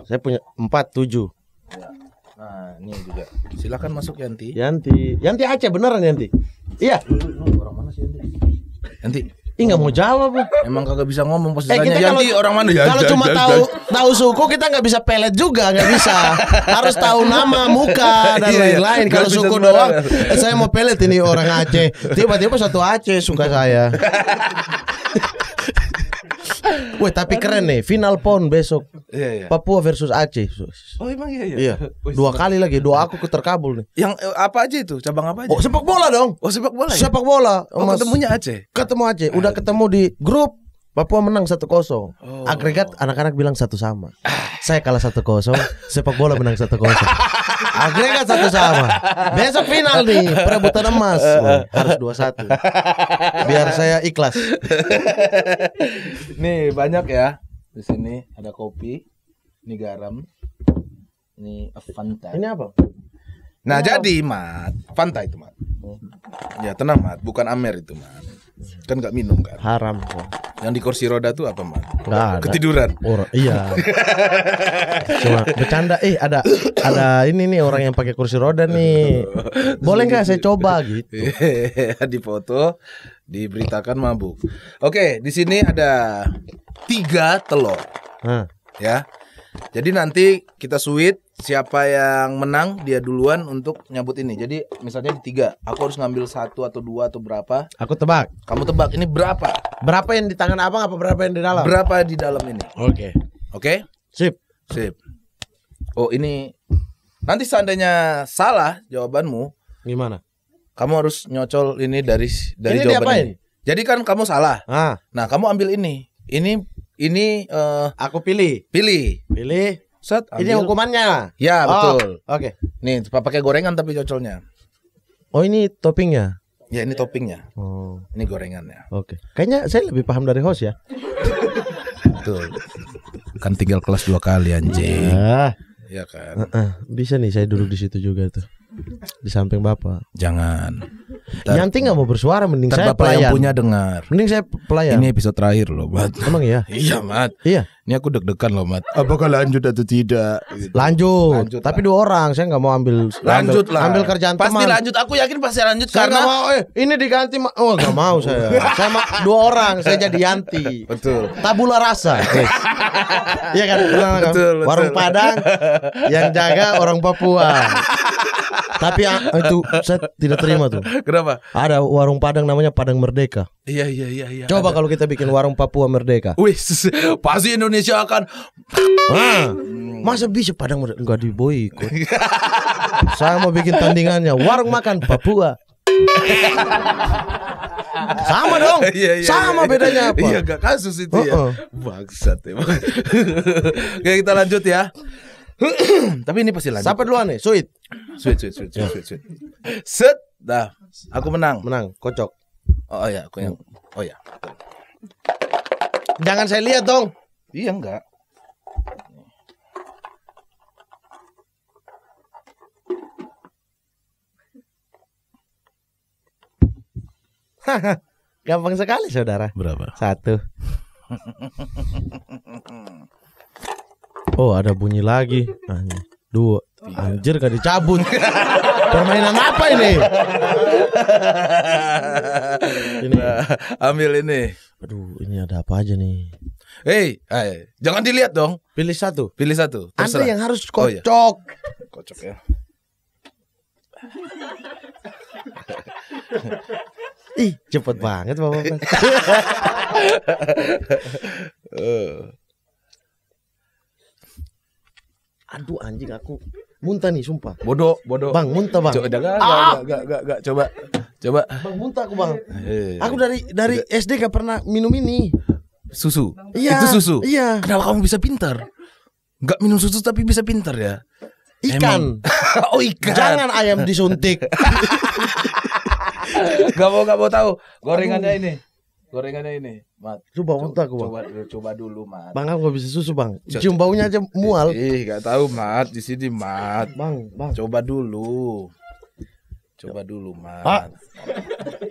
A: Saya punya empat tujuh.
B: Nah, ini juga. Silakan masuk Yanti.
A: Yanti, Yanti Aceh beneran Yanti? Iya.
B: orang mana sih Yanti? Yanti,
A: Ih nggak mau jawab.
B: emang kagak bisa ngomong pas
A: Eh, kita kalau-
B: orang mana ya?
A: Kalau cuma tahu tahu suku kita nggak bisa pelet juga nggak bisa. Harus tahu nama, muka dan
B: Iya, iya.
A: lain-lain. Kalau suku doang, eh, saya mau pelet ini orang Aceh. Tiba-tiba satu Aceh suka saya. Wih tapi keren nih final pon besok
B: Iya, iya.
A: Papua versus Aceh.
B: Oh, emang iya ya.
A: Iya dua kali lagi doa aku terkabul nih.
B: Yang eh, apa aja itu? Cabang apa aja?
A: Oh sepak bola dong.
B: Oh, sepak bola ya?
A: Sepak bola.
B: Oh,
A: Mas-
B: ketemunya Aceh.
A: ketemu Aceh. Udah ketemu di grup. Papua menang 1-0.
B: Oh.
A: Agregat anak-anak bilang satu sama. Saya kalah 1-0, sepak bola menang 1-0. Agregat satu sama. Besok final nih, perebutan emas. Wah, harus 2-1. Biar saya ikhlas.
B: Nih banyak ya. Di sini ada kopi, ini garam, ini Fanta.
A: Ini apa?
B: Nah jadi Mat, Fanta itu Mat. Ya tenang Mat, bukan Amer itu Mat. Kan nggak minum kan.
A: Haram.
B: Yang di kursi roda tuh apa?
A: Enggak ada.
B: Ketiduran.
A: Orang, iya. Cuma bercanda. Eh ada ada ini nih orang yang pakai kursi roda nih. Boleh nggak saya coba gitu?
B: di foto diberitakan mabuk. Oke, di sini ada tiga telur
A: Hah.
B: ya. Jadi nanti kita sweet siapa yang menang dia duluan untuk nyabut ini. Jadi misalnya di tiga, aku harus ngambil satu atau dua atau berapa.
A: Aku tebak.
B: Kamu tebak ini berapa?
A: Berapa yang di tangan abang apa berapa yang di dalam?
B: Berapa di dalam ini?
A: Oke.
B: Oke?
A: Sip.
B: Sip. Oh ini nanti seandainya salah jawabanmu,
A: Gimana?
B: kamu harus nyocol ini dari dari
A: Ini
B: jawaban
A: diapain?
B: ini. Jadi kan kamu salah.
A: Ah,
B: Nah kamu ambil ini. Ini ini eh,
A: aku pilih.
B: pilih.
A: Pilih.
B: Set.
A: Ini hukumannya.
B: Ya
A: Oh,
B: betul.
A: Oke.
B: Nih pakai gorengan tapi cocolnya.
A: Oh, ini toppingnya.
B: Ya ini toppingnya.
A: Oh,
B: Ini gorengannya.
A: oke. Kayaknya saya lebih paham dari host ya.
B: Betul. Kan tinggal kelas dua kali anjing.
A: Ah,
B: Ya kan.
A: eh, bisa nih saya duduk di situ juga tuh. Di samping bapak.
B: Jangan. Ntar-
A: Yanti nggak mau bersuara, mending
B: Ntar
A: saya
B: bapak yang
A: pelayan.
B: punya dengar.
A: Mending saya pelayan.
B: Ini episode terakhir loh, Mat.
A: Emang iya?
B: Iya, Mat.
A: Iya.
B: Ini aku deg-degan loh, Mat. Apakah lanjut atau tidak?
A: Lanjut.
B: Lanjut
A: Tapi
B: lah.
A: dua orang, saya nggak mau ambil
B: Lanjut
A: ambil,
B: lah.
A: Ambil kerjaan
B: Pasti
A: teman.
B: lanjut. Aku yakin pasti lanjut
A: Saya
B: karena
A: mau. Eh, ini diganti. Ma- oh, nggak mau saya. saya mau dua orang. Saya jadi Yanti.
B: Betul.
A: Tabula rasa. Iya kan? Kan?
B: Betul, betul.
A: Warung Padang yang jaga orang Papua. Tapi ah, itu saya tidak terima tuh.
B: Kenapa?
A: Ada warung Padang namanya Padang Merdeka.
B: Iya, iya, iya, iya.
A: Coba kalau kita bikin warung Papua Merdeka.
B: Wih, pasti Indonesia akan
A: Ah, masa bisa Padang Merdeka enggak diboikot? Saya mau bikin tandingannya warung makan Papua. Sama dong.
B: Iya, iya,
A: Sama
B: iya.
A: bedanya apa?
B: Iya, gak kasus itu ya.
A: Uh-uh.
B: Bangsat emang. Oke, kita lanjut ya. Tapi ini pasti lanjut.
A: Siapa duluan nih? Sweet.
B: Sweet, sweet, sweet, sweet, sweet, sweet. Set, dah. Aku menang.
A: Menang, kocok.
B: Oh, iya, aku yang. Oh ya.
A: Jangan saya lihat dong.
B: Iya enggak.
A: Gampang sekali saudara.
B: Berapa?
A: Satu. Oh ada bunyi lagi. Anjir. Dua. Anjir gak dicabut. Permainan apa ini? Ini.
B: Nah, ambil ini.
A: Aduh ini ada apa aja nih?
B: Hei, hai, jangan dilihat dong.
A: Pilih satu.
B: Pilih satu.
A: Anda
B: Terserah.
A: yang harus
B: Oh, iya.
A: kocok.
B: Kocok ya.
A: Ih cepet banget bapak.
B: Eh,
A: Aduh anjing aku muntah nih sumpah.
B: bodoh, bodoh.
A: Bang muntah bang.
B: Coba, enggak,
A: Ah!
B: enggak, enggak, enggak, enggak, coba. Coba.
A: Bang muntah aku bang.
B: Eh,
A: Aku dari dari SD gak pernah minum ini.
B: susu.
A: Iya.
B: Itu susu.
A: Iya.
B: Kenapa kamu bisa pintar? Enggak minum susu tapi bisa pintar ya?
A: Ikan.
B: oh ikan.
A: Jangan ayam disuntik.
B: Gak mau gak mau tahu. Gorengannya ini. Gorengannya ini, Mat.
A: Coba muntah aku bang.
B: Coba coba dulu, Mat.
A: Bang aku gak bisa susu bang. Cium baunya aja mual.
B: Ih, gak tahu, Mat. Di sini, Mat.
A: Bang, bang.
B: Coba dulu. Coba dulu,
A: Pak.
B: Mat.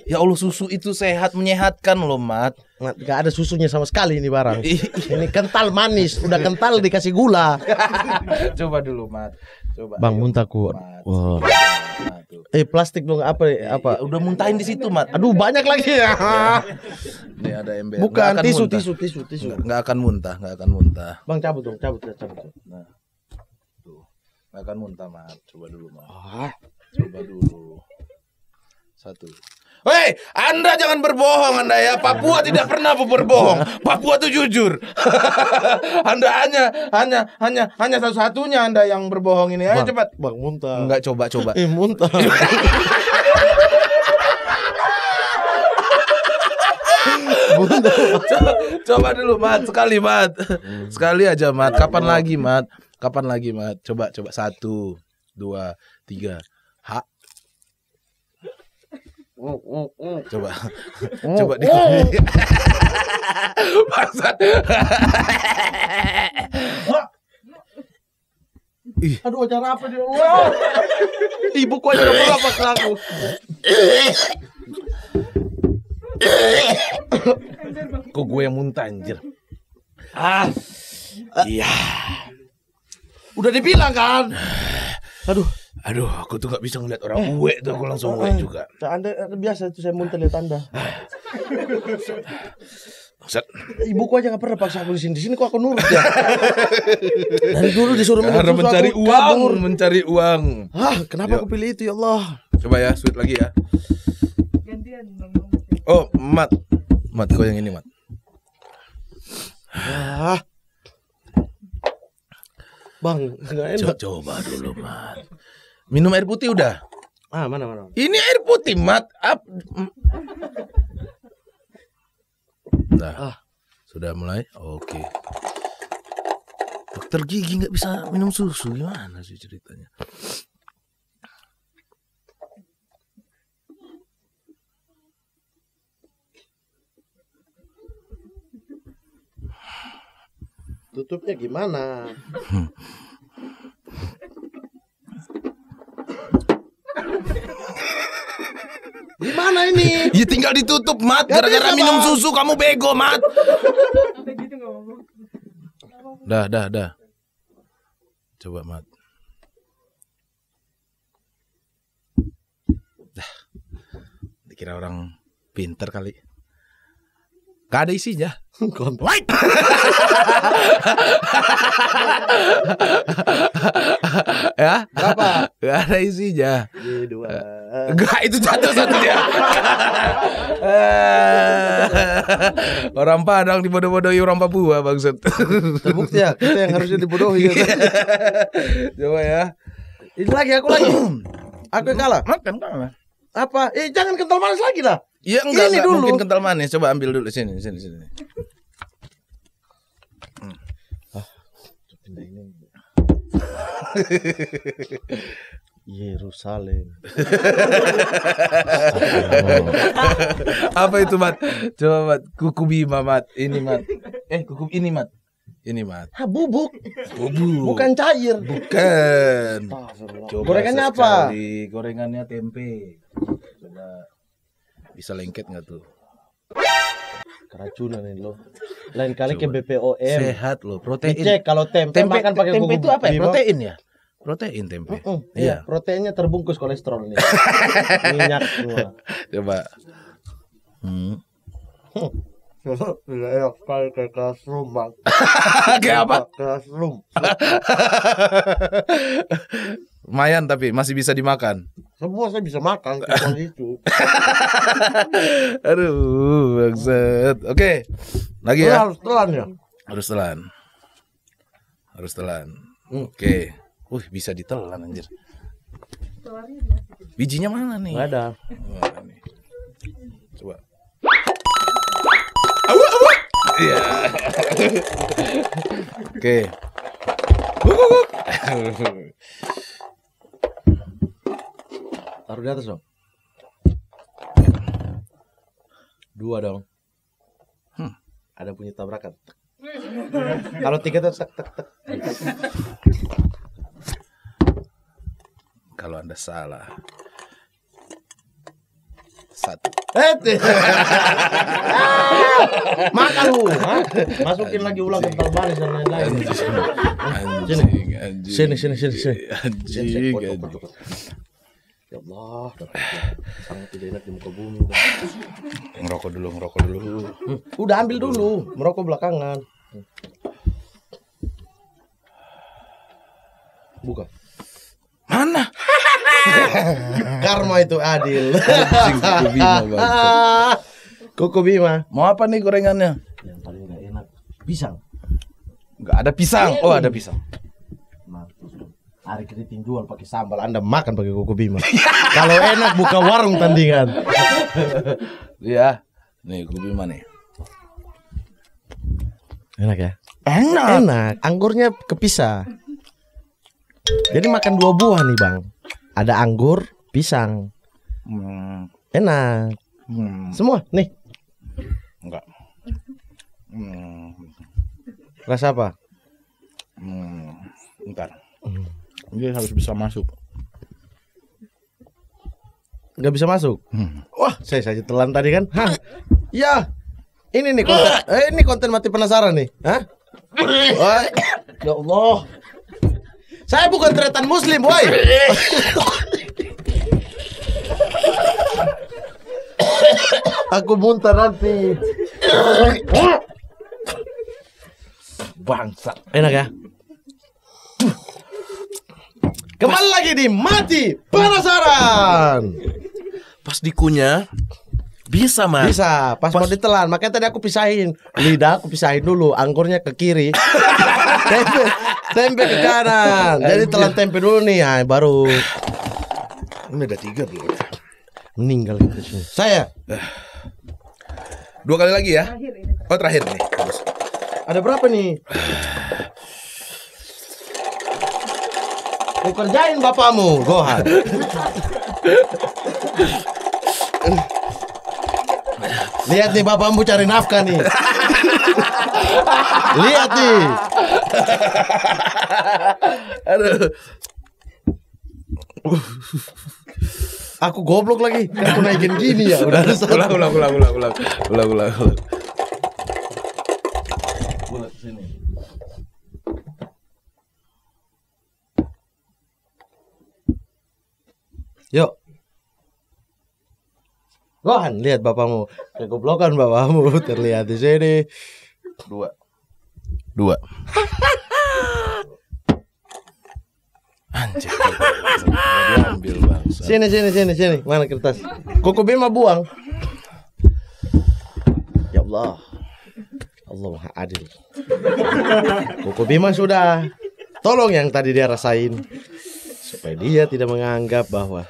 B: Ya Allah, susu itu sehat menyehatkan loh, Mat.
A: Gak ada susunya sama sekali ini barang.
B: Ih,
A: Ini kental manis, udah kental dikasih gula.
B: Coba dulu, Mat. Coba.
A: Bang.
B: Mat, tuh.
A: Eh plastik dong apa apa?
B: Ya, udah muntahin di situ, Mat.
A: Aduh banyak lagi ya.
B: Ini ada ember.
A: Bukan tisu,
B: muntah.
A: tisu, tisu, tisu.
B: Nggak, nggak akan muntah, nggak akan muntah.
A: Bang cabut dong, cabut, cabut.
B: Nah, tuh, nggak akan muntah, Mat. Coba dulu, Mat.
A: Ah,
B: Coba dulu. Satu. Hei, Anda jangan berbohong Anda ya. Papua tidak pernah berbohong. Papua tuh jujur. anda hanya hanya hanya hanya satu-satunya Anda yang berbohong ini. Ayo
A: Bang,
B: cepat.
A: Bang muntah.
B: Enggak coba coba.
A: Eh muntah.
B: coba, coba dulu, Mat. Sekali, Mat. Sekali aja, Mat. Kapan lagi, Mat? Kapan lagi, Mat? Coba coba satu, dua, tiga. Ha. Coba. Coba di Bangsat. Ih,
A: Aduh acara apa dia? Wah. Ibuku aja gak pernah pakai aku.
B: kok gue yang muntah anjir. Ah. Iya.
A: Udah dibilang kan? Aduh.
B: Aduh, aku tuh gak bisa ngeliat orang uwe tuh aku langsung uwe juga.
A: Anda, anda biasa itu saya muntah lihat Anda.
B: Set.
A: Ibuku aja gak pernah paksa aku di sini. Di sini kok aku nurut ya. Dari dulu disuruh minum
B: Karena mencari
A: aku
B: uang,
A: kabur.
B: mencari uang.
A: Ah, kenapa
B: Yuk.
A: aku pilih itu ya Allah?
B: Coba ya, sweet lagi ya. Oh, Mat. Mat, kau yang ini, Mat.
A: Ah. Bang, enggak enak.
B: coba dulu, Mat. Minum air putih udah.
A: Ah, mana mana.
B: Ini air putih, Mat. Up. Nah,
A: Ah.
B: sudah mulai. Oke. Dokter gigi nggak bisa minum susu gimana sih ceritanya?
A: Tutupnya gimana? Gimana ini?
B: Ya tinggal ditutup, Mat. Gara-gara minum susu kamu bego, Mat. Dah, dah, dah. Coba, Mat. Dah. Dikira orang pinter kali. Gak ada isinya. Wait. ya?
A: Berapa?
B: Gak ada isinya.
A: Iya, dua.
B: Enggak, itu jatuh satunya. orang Padang dibodoh-bodohi orang Papua, bangsat.
A: Terbukti ya, kita yang harusnya dibodohi. ya.
B: Coba ya.
A: Ini lagi, aku lagi. Aku yang kalah.
B: Makan kalah.
A: Apa? Eh, jangan kental manis lagi lah.
B: Iya enggak,
A: Ini
B: enggak
A: dulu.
B: mungkin kental manis. Coba ambil dulu sini, sini, sini.
A: Yerusalem.
B: Apa itu, Mat? Coba, Mat. Kuku bima, Mat. Ini, Mat. Eh, kuku ini, Mat. Ini, Mat.
A: Ha, bubuk,
B: Bubuk.
A: bukan cair.
B: Bukan. Coba
A: Gorengannya apa?
B: sekali. Gorengannya tempe. Coba bisa lengket nggak tuh?
A: Keracunan ini lo. Lain kali ke BPOM.
B: Sehat loh, protein.
A: Dicek kalau tempe,
B: Tempe
A: makan pakai
B: tempe itu apa ya? Protein ya? Protein tempe.
A: Mm,
B: Iya.
A: iya, proteinnya terbungkus kolesterol nih. Minyak semua.
B: Coba. Hmm.
A: Tidak enak sekali kayak classroom, Bang.
B: Kayak apa?
A: Classroom.
B: Lumayan tapi masih bisa dimakan.
A: Semua saya bisa makan kecuali itu.
B: Aduh, bangsat. Oke. Lagi
A: Lu
B: ya.
A: harus telan ya.
B: Harus telan. Harus telan.
A: Hmm.
B: Oke. Uh, bisa ditelan anjir. Bijinya mana nih?
A: Enggak ada.
B: Iya. Oke.
A: Taruh di atas dong. Dua dong.
B: Hmm.
A: Ada bunyi tabrakan. Kalau tiga tuh tek tek tek.
B: Kalau Anda salah. Satu.
A: Eh, teh. Makan lu. Masukin lagi ulang kental manis dan lain-lain.
B: Anjing, anjing.
A: Sini, sini, sini, sini.
B: Anjing, anjing.
A: Ya Allah, sangat tidak enak di muka bumi.
B: Ngerokok dulu, ngerokok dulu.
A: Hmm, Udah ambil dulu, merokok belakangan. Buka.
B: Mana?
A: Karma itu adil.
B: Kuku bima, bangsat.
A: Koko Bima.
B: Mau apa nih gorengannya?
A: Yang paling gak enak pisang.
B: Enggak ada pisang. Oh, ada pisang.
A: Hari keriting jual pakai sambal, Anda makan pakai Koko Bima. Kalau enak buka warung tandingan.
B: Iya. Nih, kuku bima nih.
A: Enak ya?
B: Enak.
A: Enak, anggurnya kepisah. Jadi makan dua buah nih, Bang. Ada anggur, pisang.
B: Hmm.
A: Enak.
B: Hmm.
A: Semua nih.
B: Enggak. Hmm.
A: Rasa apa?
B: Hmm. Bentar. Dia harus bisa masuk.
A: Nggak bisa masuk.
B: Hmm.
A: Wah, saya saja telan tadi kan. Hah. Ya. Ini nih konten. Eh, ini konten mati penasaran nih. Hah? Wah. Ya Allah. Saya bukan tretan muslim, woi. Aku muntah nanti.
B: Bangsa.
A: Enak ya? Kembali lagi di Mati Penasaran.
B: Pas dikunyah, bisa, Mas.
A: Bisa, pas, mau ditelan. Makanya tadi aku pisahin. Lidah aku pisahin dulu, angkurnya ke kiri. tempe, tempe ke kanan. Jadi telan tempe dulu nih, ya, baru
B: Ini ada tiga belum?
A: meninggal kita semua. Saya
B: Dua kali lagi ya? Oh terakhir nih. Bagus.
A: ada berapa nih? Kau kerjain bapakmu, Gohan. Lihat nih bapakmu cari nafkah nih. Lihat nih.
B: Aduh.
A: Aku goblok lagi. Aku naikin gini ya. Udah
B: Ulang, ulang, ulang, ulang, ulang, ulang, ulang, ulang.
A: Yuk. Gohan, lihat bapakmu. Kegoblokan bapakmu terlihat di sini.
B: Dua. Dua. Anjir. Diambil bangsa.
A: Sini sini sini sini. Mana kertas? Koko Bima buang. Ya Allah. Allah Maha Adil. Koko Bima sudah. Tolong yang tadi dia rasain supaya dia tidak menganggap bahwa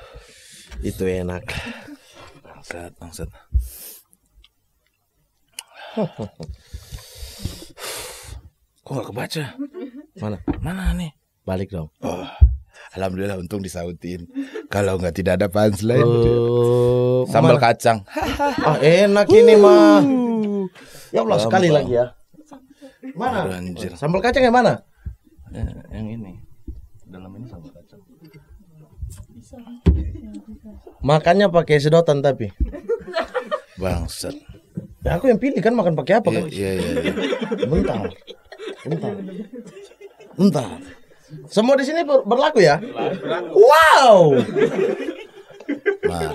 A: itu enak.
B: Bangsat, bangsat. Kok gak kebaca?
A: Mana?
B: Mana nih?
A: Balik dong.
B: Oh, alhamdulillah untung disautin. Kalau nggak tidak ada punchline.
A: Oh,
B: Sambal
A: mana?
B: kacang.
A: Ah, enak ini mah. Ya Allah sekali lagi ya. Mana?
B: Aduh, anjir.
A: Sambal kacang yang mana?
B: Eh, yang ini. Dalam ini sambal kacang.
A: Makannya pakai sedotan tapi.
B: Bangsat.
A: Ya, aku yang pilih kan makan pakai apa
B: Iya,
A: kan?
B: iya, iya. iya.
A: Bentar. Bentar. Bentar. Semua di sini ber- berlaku ya? Wow.
B: Mat.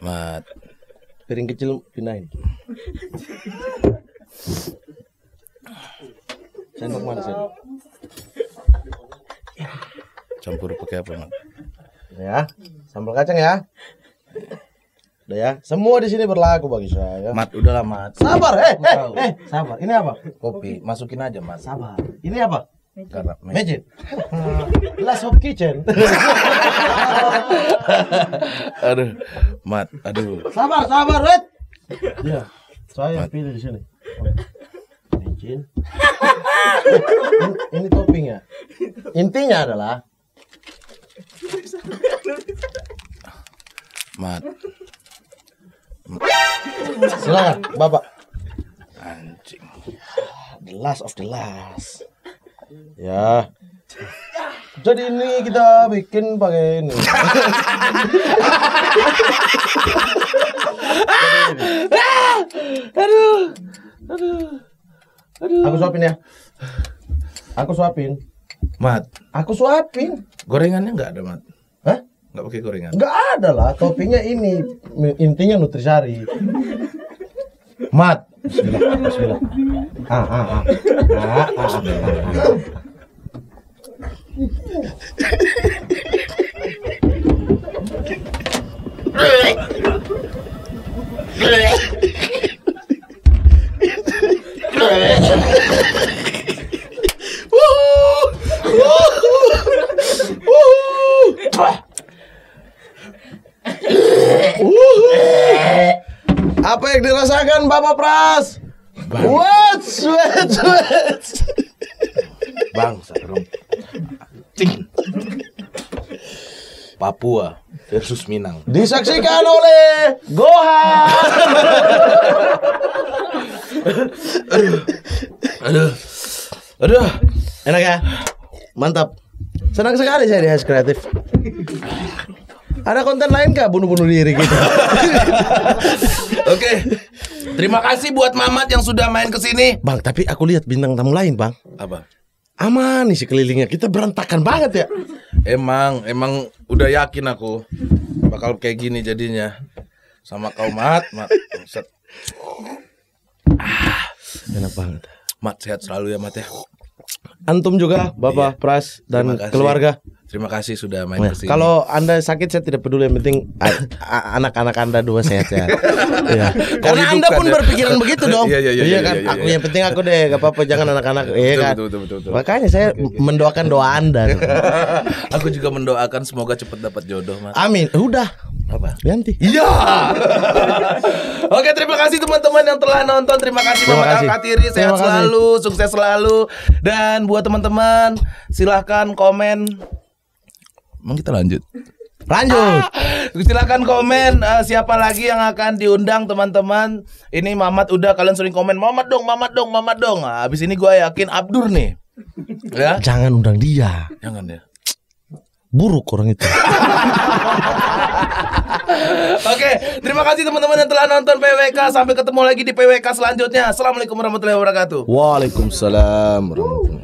B: Mat.
A: Piring kecil pindahin. Sendok mana sendok?
B: Campur pakai apa, Mat?
A: Ya, sambal kacang ya. Udah ya, semua di sini berlaku bagi saya.
B: Mat, udahlah, Mat.
A: Sabar, eh, eh, eh, sabar. Ini apa?
B: Kopi, masukin aja, Mat.
A: Sabar. Ini apa?
B: Garam.
A: Magic. Last of kitchen.
B: Aduh, Mat, aduh.
A: sabar, sabar, wait. Ya, saya pilih di sini. Micin. ini, ini toppingnya. Intinya adalah
B: Mat,
A: silakan, Bapak.
B: anjing.
A: The last of the last. Ya. Jadi ini kita bikin pakai ini. aduh, aduh, aduh. Aku suapin ya. Aku suapin.
B: Mat,
A: Aku suapin.
B: Gorengannya nggak ada, Mat.
A: Hah?
B: Nggak pakai gorengan.
A: Enggak ada lah. Toppingnya ini. Intinya nutrisari. Mat. Bismillah. Bismillah. Ah, ah, ah. Ah, ah, ah, ah. Apa yang dirasakan Bapak Pras? What? Sweat, sweat.
B: Bangsa, dong. Cing. Papua versus Minang.
A: Disaksikan oleh Gohan.
B: Aduh. Aduh.
A: Enak ya? Mantap. Senang sekali saya di Has Kreatif. Ada konten lain kah bunuh-bunuh diri gitu?
B: Oke. Terima kasih buat Mamat yang sudah main ke sini.
A: bang, tapi aku lihat bintang tamu lain, Bang.
B: Apa?
A: Aman nih sekelilingnya. Kita berantakan banget ya.
B: Emang, emang udah yakin aku bakal kayak gini jadinya. Sama kau Mat, Mat. Buset.
A: Enak banget.
B: Mat sehat selalu ya Mat ya.
A: Antum juga, Bapak Pras dan keluarga.
B: Terima kasih sudah main
A: Nah,
B: ke sini.
A: kalau anda sakit saya tidak peduli yang penting anak-anak anda dua sehat-sehat. Iya. Karena anda pun
B: ya.
A: berpikiran begitu dong.
B: Iya, iya, iya, iya,
A: kan.
B: iya, iya,
A: aku
B: iya.
A: yang penting aku deh, gak apa-apa jangan anak-anak. Iya kan.
B: betul, betul, betul, betul.
A: Makanya saya mendoakan doa anda.
B: Aku juga mendoakan semoga cepat dapat jodoh Mat.
A: Amin. Udah.
B: Apa?
A: Ganti.
B: Iya. Oke, terima kasih teman-teman yang telah nonton. Terima kasih
A: Terima kasih.
B: Al-Katiri. Sehat
A: Terima kasih.
B: selalu, sukses selalu. Dan buat teman-teman, silahkan komen. Emang kita lanjut.
A: Lanjut.
B: Silakan komen eh, siapa lagi yang akan diundang teman-teman. Ini Mamat udah kalian sering komen Mamat dong, Mamat dong, Mamat dong. Nah, habis ini gue yakin Abdur nih. Ya,
A: Jangan undang dia.
B: jangan ya.
A: Buruk orang itu.
B: Oke, terima kasih teman-teman yang telah nonton PWK. Sampai ketemu lagi di PWK selanjutnya. Assalamualaikum warahmatullahi wabarakatuh.
A: Waalaikumsalam warahmatullahi